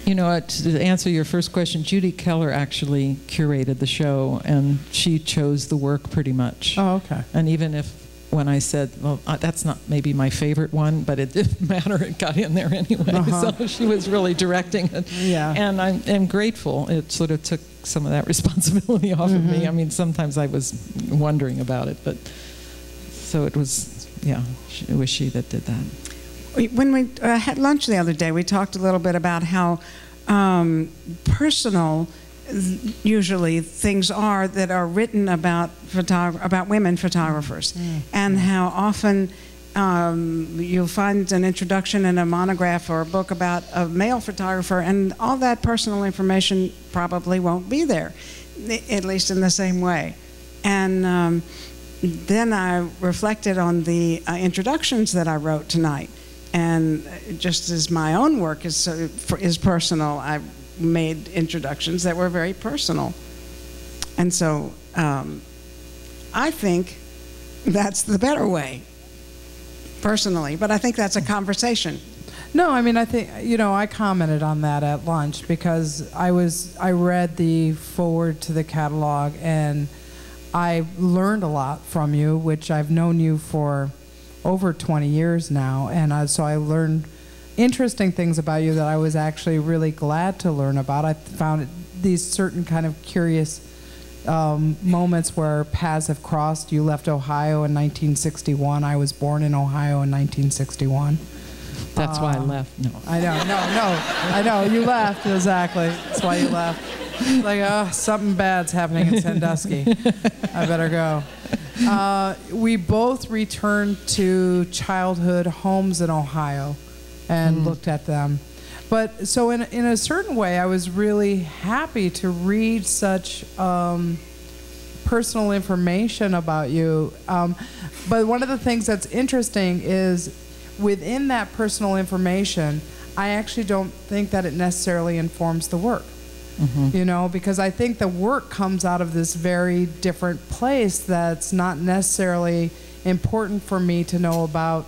You know, to answer your first question, Judy Keller actually curated the show, and she chose the work pretty much. Oh, okay. And even if when I said, well, uh, that's not maybe my favorite one, but it didn't [laughs] matter, it got in there anyway. Uh-huh. So she was really directing it. Yeah. And I'm, I'm grateful. It sort of took some of that [laughs] responsibility off of Mm-hmm. me. I mean, sometimes I was wondering about it, but so it was, yeah, it was she that did that. When we uh, had lunch the other day, we talked a little bit about how um, personal usually things are that are written about photog- about women photographers, and how often um, you'll find an introduction in a monograph or a book about a male photographer, and all that personal information probably won't be there, at least in the same way. And um, then I reflected on the uh, introductions that I wrote tonight, and just as my own work is uh, for, is personal, I made introductions that were very personal, and so um, I think that's the better way, personally. But I think that's a conversation. No, I mean I think you know I commented on that at lunch because I was I read the forward to the catalog and I learned a lot from you, which I've known you for over 20 years now, and I, so I learned interesting things about you that I was actually really glad to learn about. I found these certain kind of curious um, moments where paths have crossed. You left Ohio in 1961. I was born in Ohio in 1961. That's why I left. No. I know, no, no, I know. You left exactly. That's why you left. Like, oh, something bad's happening in Sandusky. I better go. Uh, we both returned to childhood homes in Ohio and looked at them. But so, in in a certain way, I was really happy to read such. Um, personal information about you. Um, but one of the things that's interesting is within that personal information, I actually don't think that it necessarily informs the work. Mm-hmm. You know, because I think the work comes out of this very different place that's not necessarily important for me to know about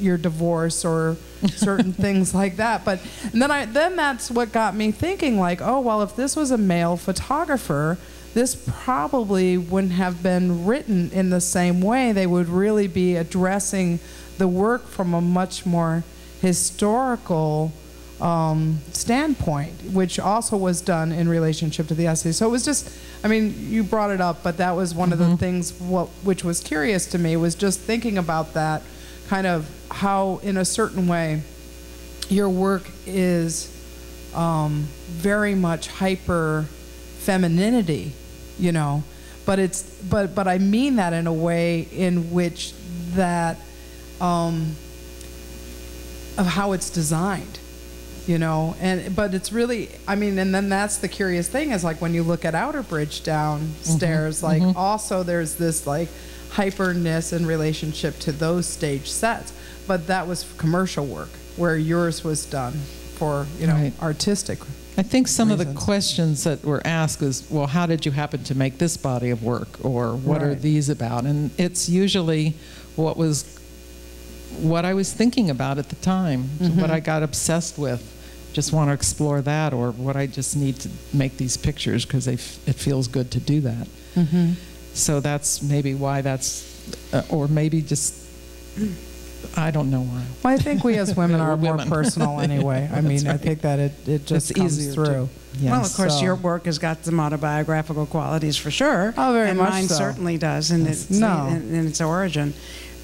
your divorce or [laughs] certain things like that. But and then I then that's what got me thinking like, oh well, if this was a male photographer, this probably wouldn't have been written in the same way. They would really be addressing the work from a much more historical um, standpoint, which also was done in relationship to the essay. So it was just, I mean, you brought it up, but that was one of the things what, which was curious to me was just thinking about that, kind of how, in a certain way, your work is um, very much hyper femininity, you know, but it's but but I mean that in a way in which that um, of how it's designed, you know, and but it's really I mean, and then that's the curious thing is like when you look at Outerbridge downstairs, mm-hmm. like mm-hmm. also there's this like hyperness in relationship to those stage sets, but that was commercial work where yours was done for you know Right. artistic. I think some of the questions that were asked is, well, how did you happen to make this body of work, or what are these about? And it's usually what was what I was thinking about at the time, Mm-hmm. what I got obsessed with. Just want to explore that, or what I just need to make these pictures because it feels good to do that. Mm-hmm. So that's maybe why that's, uh, or maybe just, I don't know why. Well, I think we as women We're [laughs] are more personal [laughs] anyway. I mean, I think that it, it just It's comes easier to- through. Well, of course, So- your work has got some autobiographical qualities for sure. Oh, very and much mine so. certainly does, in its, No. in, in its origin.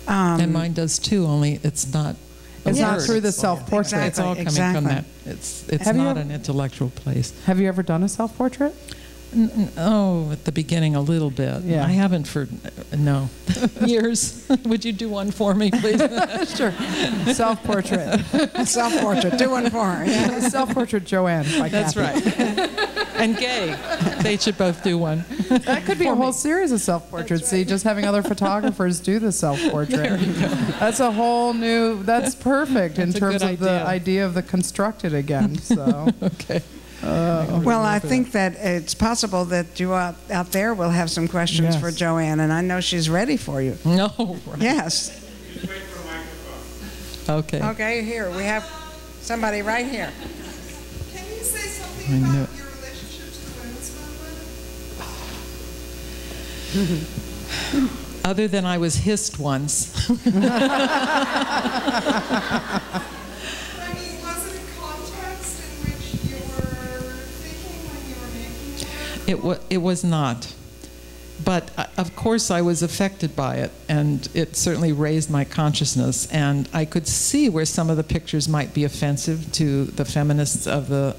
Um, And mine does too, only it's not. It's not through the self-portrait. It's all coming Exactly. from that. It's it's Have not ever- an intellectual place. Have you ever done a self-portrait? N- n- Oh, at the beginning a little bit. Yeah. I haven't for no [laughs] years. [laughs] Would you do one for me, please? [laughs] sure. Self-portrait. self-portrait, do one for her. Yeah. Self-portrait Jo Ann by That's Kathy. right. And gay. They should both do one. That could be a whole series of self-portraits. See, just having other [laughs] photographers do the self-portrait. That's a whole new. That's perfect in That's a terms good of the idea. idea of the constructed again. [laughs] So. Okay. Oh. Well, I think that it's possible that you out, out there will have some questions Yes. for Jo Ann, and I know she's ready for you. No. right. Yes. Okay. Okay, here, we have somebody right here. Can you say I something know. about your relationship to the women's movement? [laughs] Other than I was hissed once. I was it a context in which you were thinking when you were making it? It, wa- it was not. But uh, of course, I was affected by it, and it certainly raised my consciousness. And I could see where some of the pictures might be offensive to the feminists of the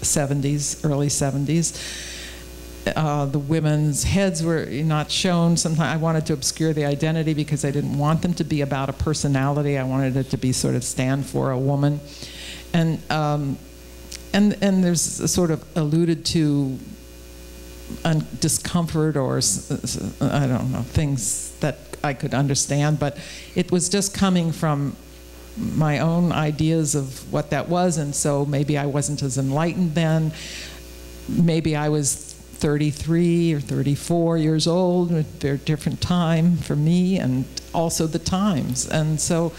70s, early 70s. Uh, the women's heads were not shown. Sometimes I wanted to obscure the identity because I didn't want them to be about a personality. I wanted it to be sort of stand for a woman. And um, and and there's a sort of alluded to discomfort or I don't know things that I could understand, but it was just coming from my own ideas of what that was, and so maybe I wasn't as enlightened then. Maybe I was 33 or 34 years old, a very different time for me, and also the times, and so.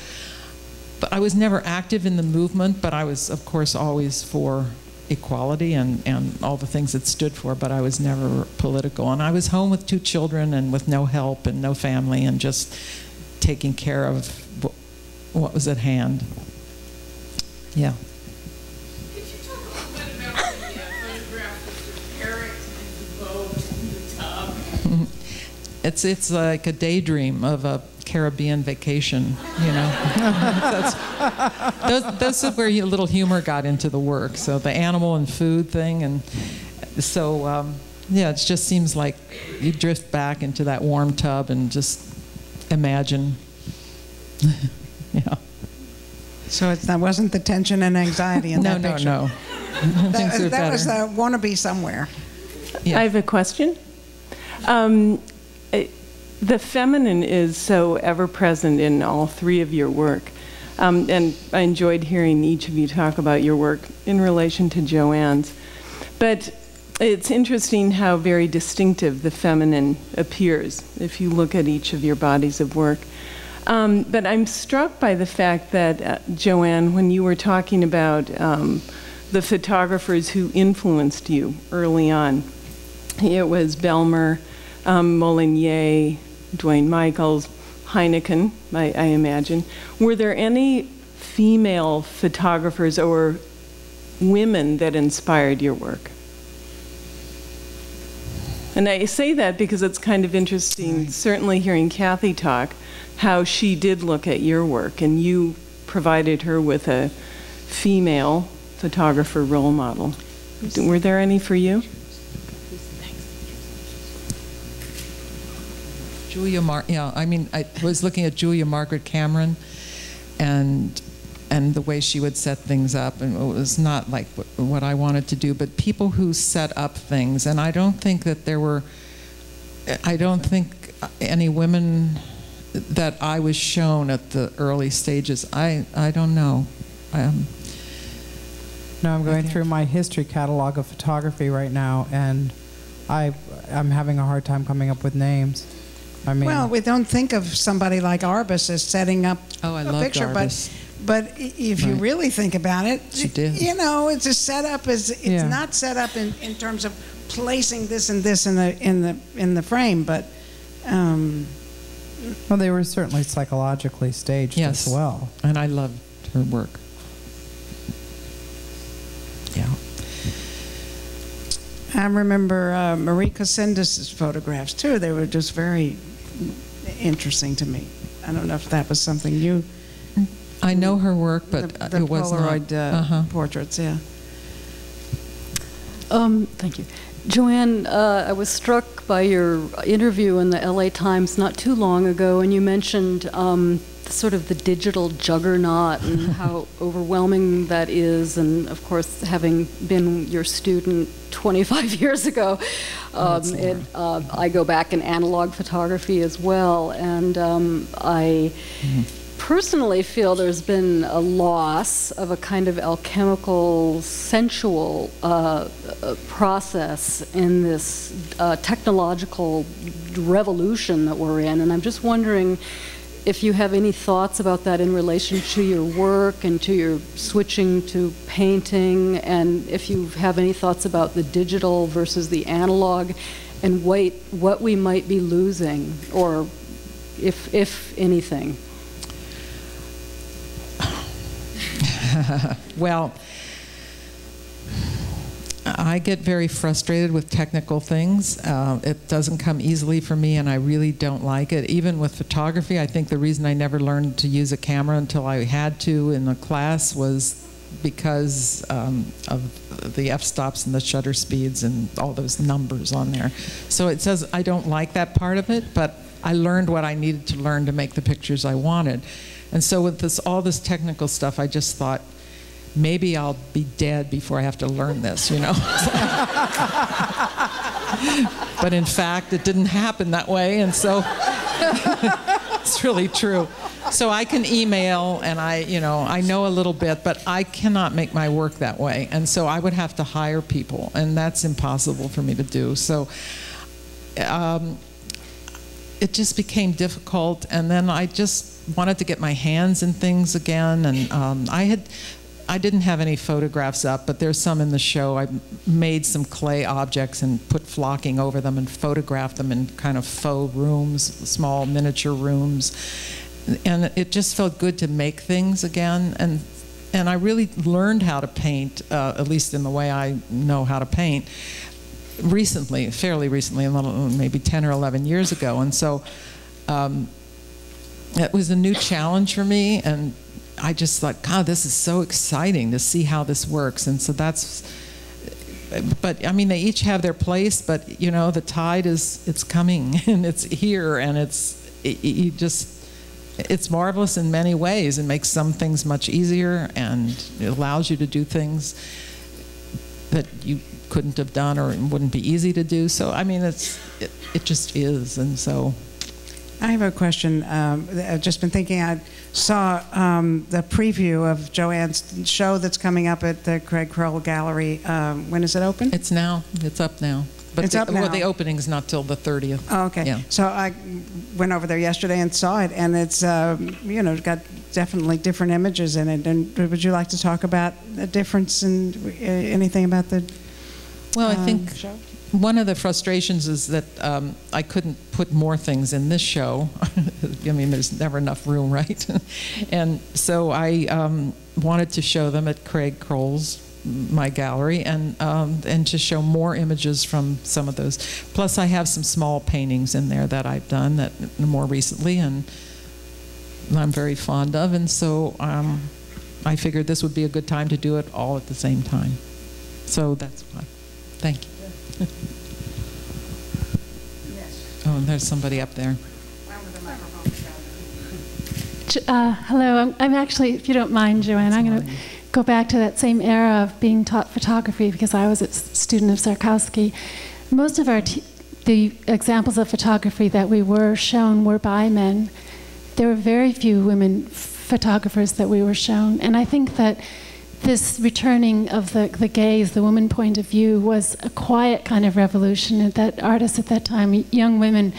But I was never active in the movement, but I was, of course, always for equality and, and all the things it stood for, but I was never political. And I was home with two children and with no help and no family and just taking care of what was at hand. Yeah. It's, it's like a daydream of a Caribbean vacation, you know. [laughs] That's, those, those are where a little humor got into the work. So the animal and food thing, and so um, yeah, it just seems like you drift back into that warm tub and just imagine. [laughs] yeah. So it's, that wasn't the tension and anxiety in No, that no, picture. no. Things are That, that was better. uh, wannabe somewhere. Yeah. I have a question. Um, the feminine is so ever present in all three of your work. Um, and I enjoyed hearing each of you talk about your work in relation to Jo Ann's. But it's interesting how very distinctive the feminine appears if you look at each of your bodies of work. Um, but I'm struck by the fact that, uh, Jo Ann, when you were talking about um, the photographers who influenced you early on, it was Bellmer, um, Molinier, Duane Michals, Heinecken, I, I imagine. Were there any female photographers or women that inspired your work? And I say that because it's kind of interesting, certainly hearing Kathy talk, how she did look at your work and you provided her with a female photographer role model. Were there any for you? Julia Mar, yeah, I mean, I was looking at Julia Margaret Cameron and and the way she would set things up and it was not like what, what I wanted to do, but people who set up things and I don't think that there were I don't think any women that I was shown at the early stages. I I don't know. Um, No, I'm going through my history catalog of photography right now, and I, I'm having a hard time coming up with names. I mean, Well, we don't think of somebody like Arbus as setting up Oh, I a picture, Arbus. but but if you really think about it, She did. you know, it's a setup. Is it's Yeah. not set up in, in terms of placing this and this in the in the in the frame, but um, well, they were certainly psychologically staged Yes. as well. And I loved her work. Yeah. I remember uh, Marie Cosindas's photographs too. They were just very interesting to me. I don't know if that was something you. I know her work, but the, uh, the it was Polaroid not. uh, uh-huh. portraits, yeah. Um, thank you. Jo Ann, uh, I was struck by your interview in the LA Times not too long ago, and you mentioned um, sort of the digital juggernaut and [laughs] how overwhelming that is. And of course, having been your student 25 [laughs] years ago, um, it, uh, I go back in analog photography as well. And um, I personally feel there's been a loss of a kind of alchemical, sensual uh, uh, process in this uh, technological revolution that we're in. And I'm just wondering if you have any thoughts about that in relation to your work and to your switching to painting, and if you have any thoughts about the digital versus the analog, and wait, what we might be losing, or if, if anything. [laughs] well, I get very frustrated with technical things. Uh, it doesn't come easily for me, and I really don't like it. Even with photography, I think the reason I never learned to use a camera until I had to in the class was because um, of the f-stops and the shutter speeds and all those numbers on there. So it says I don't like that part of it, but I learned what I needed to learn to make the pictures I wanted. And so with this all this technical stuff, I just thought maybe I'll be dead before I have to learn this, you know. [laughs] but in fact, it didn't happen that way, and so [laughs] it's really true. So I can email and I, you know, I know a little bit, but I cannot make my work that way. And so I would have to hire people, and that's impossible for me to do. So um, it just became difficult, and then I just wanted to get my hands in things again. And um, I had, I didn't have any photographs up, but there's some in the show. I made some clay objects and put flocking over them and photographed them in kind of faux rooms, small miniature rooms. And it just felt good to make things again. And and I really learned how to paint, uh, at least in the way I know how to paint, recently, fairly recently, maybe 10 or 11 years ago. And so um, it was a new challenge for me. And I just thought, God, this is so exciting to see how this works. And so that's, but I mean, they each have their place, but you know, the tide is, it's coming [laughs] and it's here and it's, it, you just, it's marvelous in many ways. It makes some things much easier and it allows you to do things that you couldn't have done or wouldn't be easy to do. So, I mean, it's, it, it just is. And so, I have a question. Um, I've just been thinking. I saw um, the preview of Jo Ann's show that's coming up at the Craig Krull Gallery. Um, when is it open? it's now, it's up now. But It's the, up Well, now. the opening's not till the 30th. Oh, okay. Yeah. So I went over there yesterday and saw it, and it's um, you know got definitely different images in it. And would you like to talk about the difference and uh, anything about the? Well, I um, think show? One of the frustrations is that um, I couldn't put more things in this show. [laughs] I mean, there's never enough room, [laughs] right? and so I um, wanted to show them at Craig Krull's, my gallery, and um, and to show more images from some of those. Plus, I have some small paintings in there that I've done that more recently, and I'm very fond of. And so um, I figured this would be a good time to do it all at the same time. So that's why. Thank you. Oh, and there's somebody up there. Uh, hello, I'm, I'm actually, if you don't mind, Jo Ann, I'm going to go back to that same era of being taught photography because I was a student of Szarkowski. Most of our the examples of photography that we were shown were by men. There were very few women photographers that we were shown, and I think that this returning of the, the gaze, the woman point of view, was a quiet kind of revolution. That artists at that time, young women,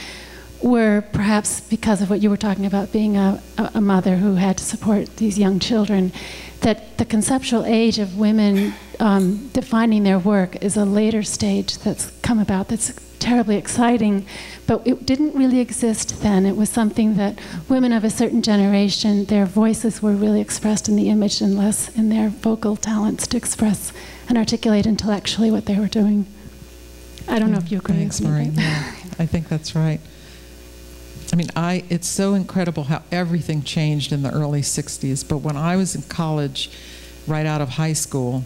were perhaps because of what you were talking about, being a, a mother who had to support these young children, that the conceptual age of women um, defining their work is a later stage that's come about that's terribly exciting, but it didn't really exist then. It was something that women of a certain generation, their voices were really expressed in the image and less in their vocal talents to express and articulate intellectually what they were doing. I don't know if you agree Thanks, with me. Maureen. [laughs] Yeah, I think that's right. I mean, I it's so incredible how everything changed in the early 60s, but when I was in college, right out of high school,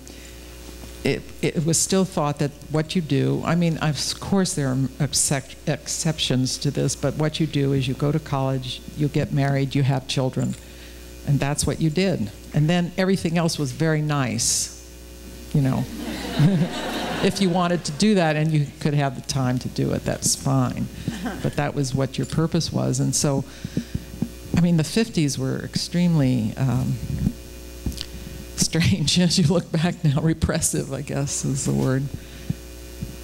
it, it was still thought that what you do, I mean, of course there are exceptions to this, but what you do is you go to college, you get married, you have children, and that's what you did. And then everything else was very nice, you know. [laughs] if you wanted to do that and you could have the time to do it, that's fine. But that was what your purpose was. And so, I mean, the 50s were extremely um, strange [laughs] as you look back now. Repressive, I guess, is the word.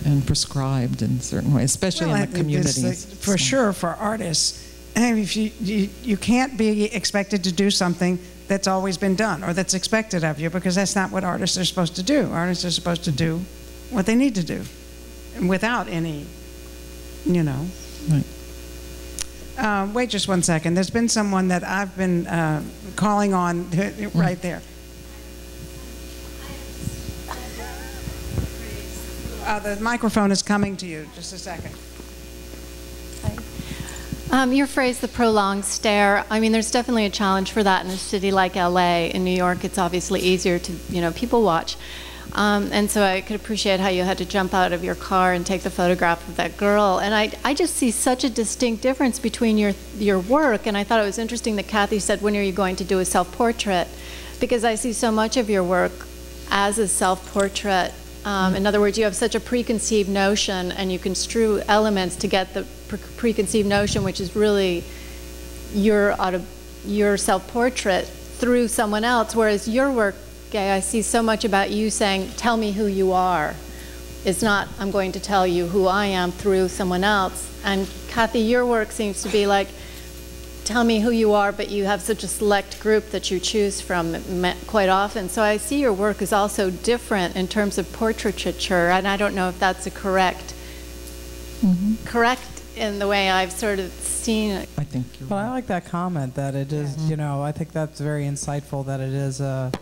And prescribed in certain ways, especially Well, in the communities. uh, For So- sure, for artists, and if you, you, you can't be expected to do something that's always been done or that's expected of you because that's not what artists are supposed to do. Artists are supposed to do what they need to do without any, you know. Right. Uh, wait just one second. There's been someone that I've been uh, calling on [laughs] right there. Uh, the microphone is coming to you. Just a second. Um, your phrase, the prolonged stare, I mean, there's definitely a challenge for that in a city like LA. In New York, it's obviously easier to, you know, people watch. Um, and so I could appreciate how you had to jump out of your car and take the photograph of that girl. And I, I just see such a distinct difference between your, your work. And I thought it was interesting that Kathy said, when are you going to do a self-portrait? Because I see so much of your work as a self-portrait. Um, in other words, you have such a preconceived notion and you construe elements to get the pre- preconceived notion, which is really your, auto, your self-portrait through someone else. Whereas your work, Gay, I see so much about you saying, tell me who you are. It's not, I'm going to tell you who I am through someone else. And Kathy, your work seems to be like, tell me who you are, but you have such a select group that you choose from quite often. So I see your work is also different in terms of portraiture, and I don't know if that's a correct, mm-hmm. correct in the way I've sort of seen it. I think you're But I like that comment that it is, you know, I think that's very insightful that it is a,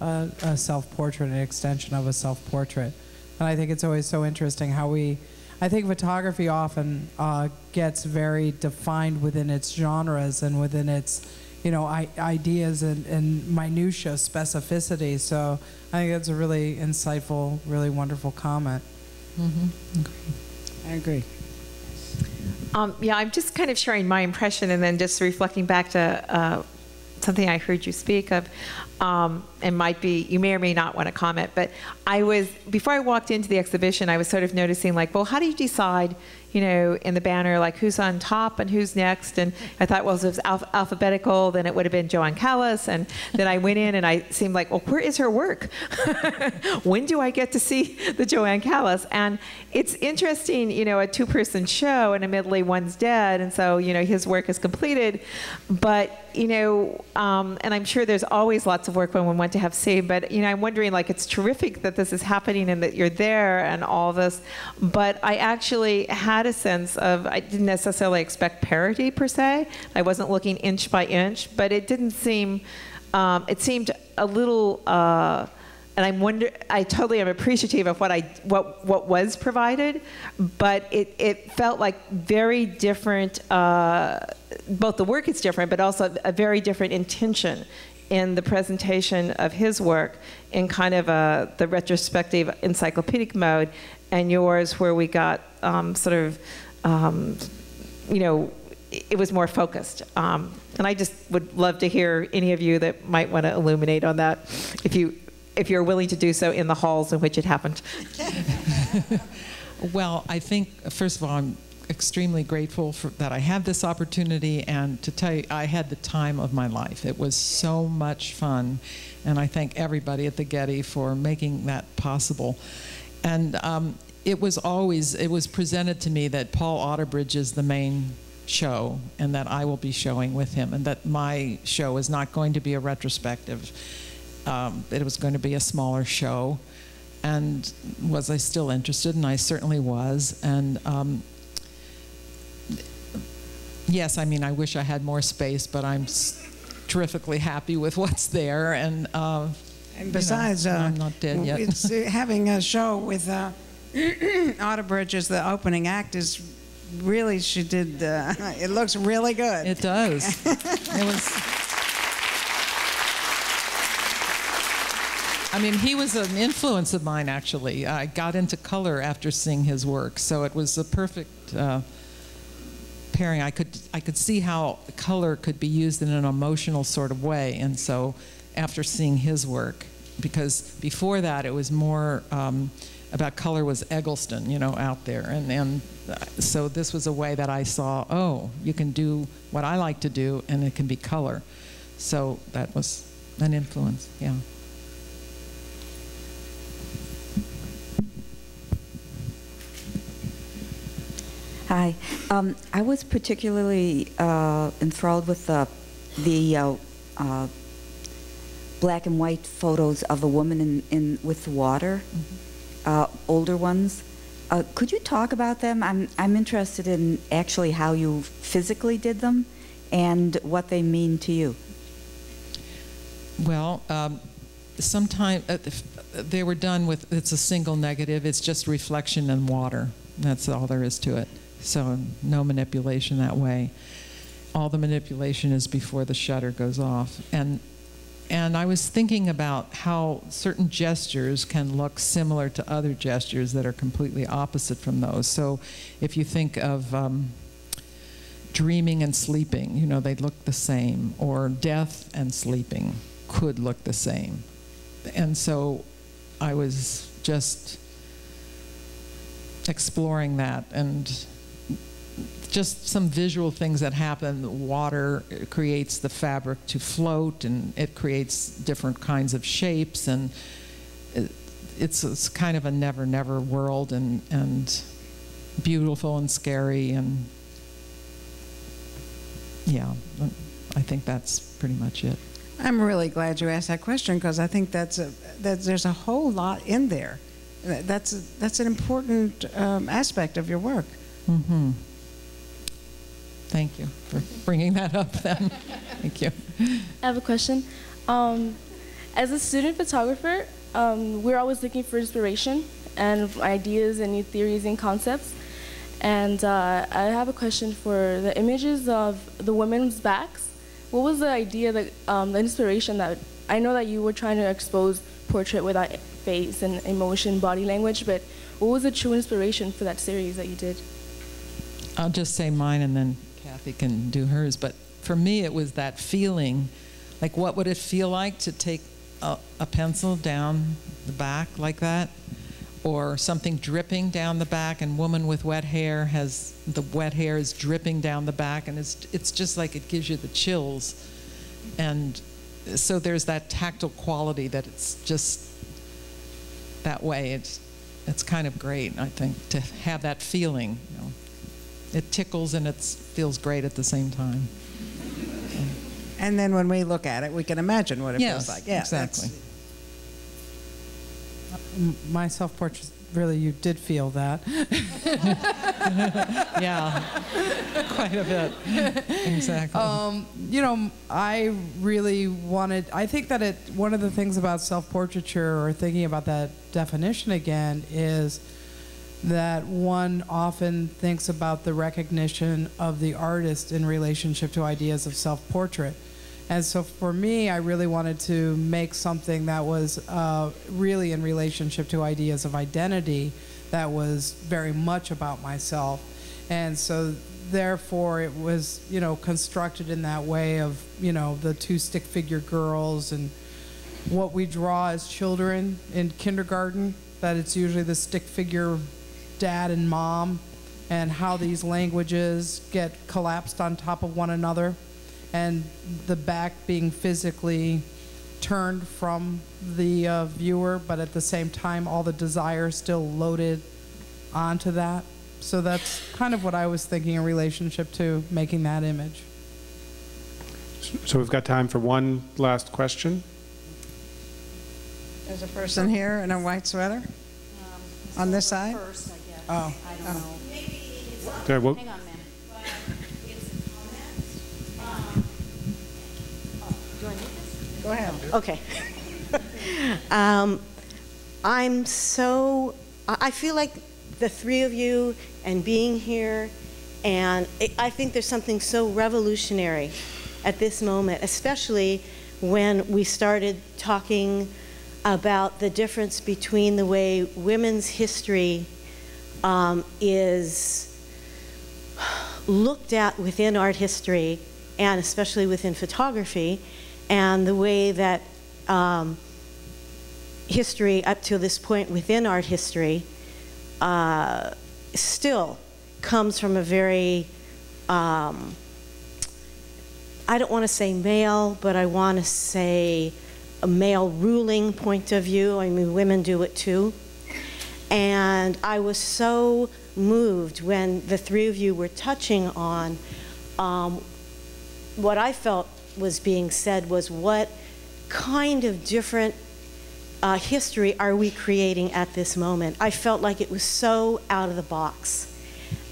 a, a self-portrait, an extension of a self-portrait. And I think it's always so interesting how we, I think photography often uh, gets very defined within its genres and within its, you know, I, ideas and, and minutia, specificity. So I think that's a really insightful, really wonderful comment. Mm-hmm. Agree. I agree. Um, yeah, I'm just kind of sharing my impression and then just reflecting back to uh, something I heard you speak of. Um, and might be, you may or may not want to comment, but I was, before I walked into the exhibition, I was sort of noticing, like, well, how do you decide, you know, in the banner, like who's on top and who's next? And I thought, well, if it was alph- alphabetical, then it would have been Jo Ann Callis. And then I went in and I seemed like, well, where is her work? [laughs] when do I get to see the Jo Ann Callis? And it's interesting, you know, a two person show, and admittedly one's dead, and so, you know, his work is completed. But, you know, um, and I'm sure there's always lots of work when we want to have saved, but, you know, I'm wondering, like, it's terrific that this is happening and that you're there and all this. But I actually had a sense of, I didn't necessarily expect parity per se. I wasn't looking inch by inch, but it didn't seem, um, it seemed a little, uh, and I'm wonder I totally am appreciative of what I what what was provided, but it, it felt like very different. Uh, both the work is different, but also a very different intention in the presentation of his work in kind of a, the retrospective encyclopedic mode, and yours where we got um, sort of um, you know it was more focused. Um, and I just would love to hear any of you that might want to illuminate on that, if you if you're willing to do so in the halls in which it happened. [laughs] Well, I think, first of all, I'm extremely grateful for, that I had this opportunity, and to tell you, I had the time of my life. It was so much fun, and I thank everybody at the Getty for making that possible. And um, it was always it was presented to me that Paul Outerbridge is the main show, and that I will be showing with him, and that my show is not going to be a retrospective. Um, it was going to be a smaller show and was I still interested? And I certainly was. And um, yes, I mean, I wish I had more space, but I'm s- terrifically happy with what's there. And, uh, And you know, besides, uh, I'm not dead yet. it's, uh, [laughs] having a show with uh, [clears throat] Outerbridge as the opening act is really, she did, uh, [laughs] it looks really good. It does. [laughs] it was. I mean, he was an influence of mine, actually. I got into color after seeing his work, so it was a perfect uh, pairing. I could, I could see how color could be used in an emotional sort of way, and so after seeing his work, because before that it was more um, about color was Eggleston, you know, out there, and and uh, so this was a way that I saw, oh, you can do what I like to do, and it can be color. So that was an influence, yeah. Hi. Um, I was particularly uh, enthralled with the, the uh, uh, black and white photos of a woman in, in with water, uh, older ones. Uh, could you talk about them? I'm, I'm interested in actually how you physically did them and what they mean to you. Well, um, sometime uh, they were done with it's a single negative. It's just reflection and water. That's all there is to it. So no manipulation that way. All the manipulation is before the shutter goes off. And and I was thinking about how certain gestures can look similar to other gestures that are completely opposite from those. So if you think of um, dreaming and sleeping, you know, they look the same, or death and sleeping could look the same. And so I was just exploring that and just some visual things that happen. Water creates the fabric to float, and it creates different kinds of shapes, and it, it's, it's kind of a never, never world, and, and beautiful and scary, and yeah, I think that's pretty much it. I'm really glad you asked that question because I think that's a, that there's a whole lot in there. That- That's, that's an important um, aspect of your work. Mm-hmm. Thank you for bringing that up then. [laughs] Thank you. I have a question. Um, as a student photographer, um, we're always looking for inspiration and ideas and new theories and concepts. And uh, I have a question for the images of the women's backs. What was the idea, that, um, the inspiration that I know that you were trying to expose portrait without face and emotion, body language, but what was the true inspiration for that series that you did? I'll just say mine and then Kathy can do hers. But for me, it was that feeling like, what would it feel like to take a, a pencil down the back like that? Or something dripping down the back, and woman with wet hair has the wet hair is dripping down the back, and it's it's just like it gives you the chills, and so there's that tactile quality that it's just that way. It's it's kind of great, I think, to have that feeling. You know it tickles and it feels great at the same time. And then when we look at it, we can imagine what it Yes, feels like. Yeah, exactly. My self-portrait, really, you did feel that. [laughs] [laughs] yeah, quite a bit. Exactly. Um, you know, I really wanted. I think that it. One of the things about self-portraiture, or thinking about that definition again, is that one often thinks about the recognition of the artist in relationship to ideas of self-portrait. And so for me, I really wanted to make something that was uh, really in relationship to ideas of identity that was very much about myself. And so therefore it was, you know, constructed in that way of, you know, the two stick figure girls and what we draw as children in kindergarten, that it's usually the stick figure dad and mom and how these languages get collapsed on top of one another, and the back being physically turned from the uh, viewer, but at the same time, all the desire still loaded onto that. So that's kind of what I was thinking in relationship to making that image. So we've got time for one last question. There's a person here in a white sweater? On this side? Oh. oh. Okay, well- Hang on, ma'am. Go ahead. Okay. [laughs] um, I'm so, I I feel like the three of you and being here, and I- I think there's something so revolutionary at this moment, especially when we started talking about the difference between the way women's history um, is looked at within art history and especially within photography and the way that um, history up to this point within art history uh, still comes from a very um, I don't want to say male, but I want to say a male ruling point of view. I mean, women do it too. And I was so moved when the three of you were touching on um, what I felt was being said was what kind of different uh, history are we creating at this moment? I felt like it was so out of the box.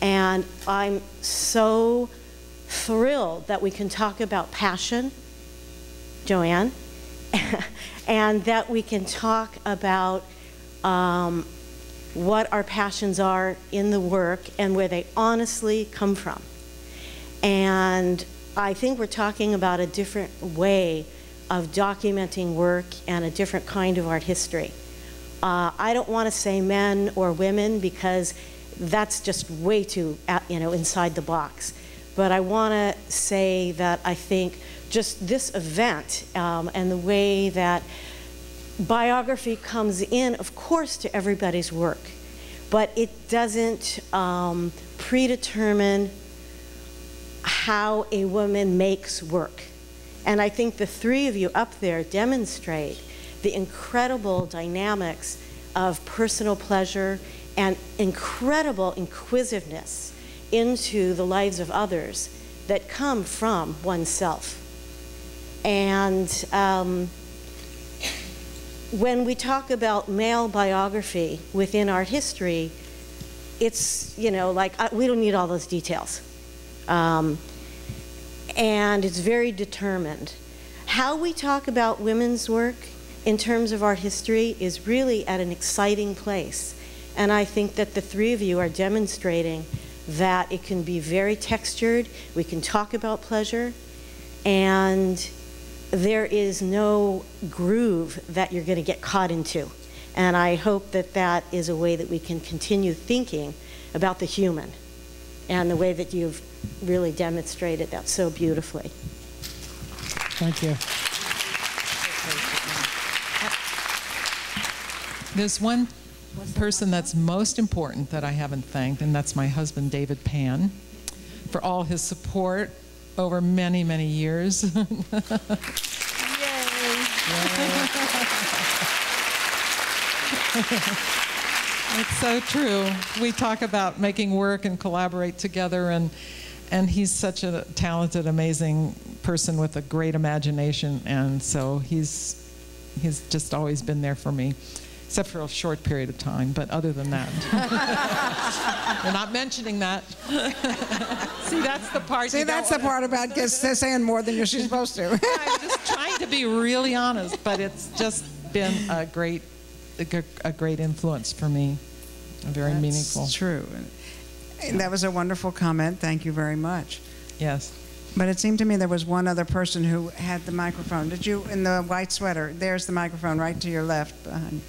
And I'm so thrilled that we can talk about passion, Jo Ann, [laughs] and that we can talk about um, what our passions are in the work and where they honestly come from. And I think we're talking about a different way of documenting work and a different kind of art history. Uh, I don't want to say men or women because that's just way too, uh, you know, inside the box. But I want to say that I think just this event um, and the way that biography comes in, of course, to everybody's work, but it doesn't um, predetermine how a woman makes work. And I think the three of you up there demonstrate the incredible dynamics of personal pleasure and incredible inquisitiveness into the lives of others that come from oneself. And um, when we talk about male biography within art history, it's, you know, like, I, we don't need all those details. Um, and it's very determined. How we talk about women's work in terms of art history is really at an exciting place. And I think that the three of you are demonstrating that it can be very textured, we can talk about pleasure, and there is no groove that you're going to get caught into. And I hope that that is a way that we can continue thinking about the human and the way that you've really demonstrated that so beautifully. Thank you. There's one person that's most important that I haven't thanked, and that's my husband, David Pan, for all his support over many, many years. [laughs] Yay. It's so true. We talk about making work and collaborate together, and and he's such a talented, amazing person with a great imagination, and so he's he's just always been there for me, except for a short period of time. But other than that, [laughs] we're not mentioning that. [laughs] See, that's the part. See, that's the wanna- part about saying more than you're [laughs] supposed to. I'm just trying to be really honest, but it's just been a great, a, a great influence for me. Very That's meaningful. true. And that was a wonderful comment. Thank you very much. Yes. But it seemed to me there was one other person who had the microphone. Did you, in the white sweater? There's the microphone right to your left behind.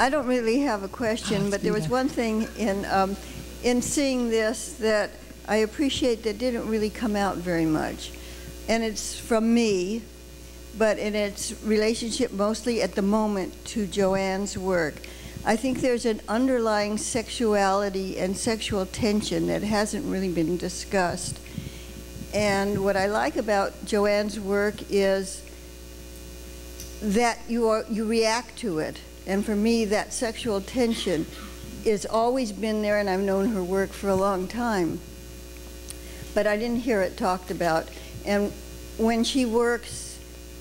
I don't really have a question, Oh, but there was one thing in um, in seeing this that I appreciate that didn't really come out very much, and it's from me, but in its relationship mostly at the moment to Jo Ann's work. I think there's an underlying sexuality and sexual tension that hasn't really been discussed. And what I like about Jo Ann's work is that you, are, you react to it. And for me, that sexual tension has always been there, and I've known her work for a long time. But I didn't hear it talked about. And when she works,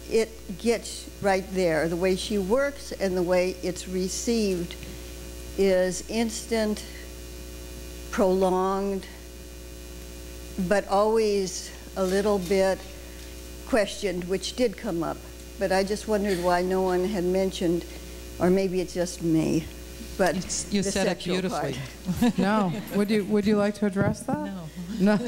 it gets right there. The way she works and the way it's received is instant, prolonged, but always a little bit questioned, which did come up. But I just wondered why no one had mentioned, or maybe it's just me, but You said it beautifully. [laughs] no. Would you Would you like to address that? No. No. [laughs]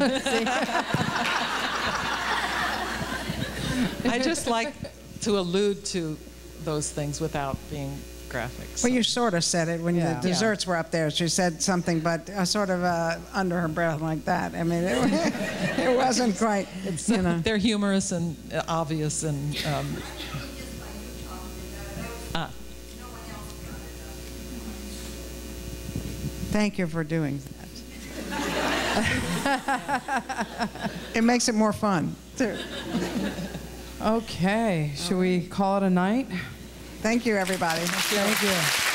I just like to allude to those things without being graphic. so- Well, you sort of said it when Yeah. the desserts were up there. She said something, but uh, sort of uh, under her breath like that. I mean, it, [laughs] it wasn't quite, It's, you know. They're humorous and uh, obvious and. Um, Thank you for doing that. [laughs] it makes it more fun, too. Okay. Should we call it a night? Thank you, everybody. Thank you.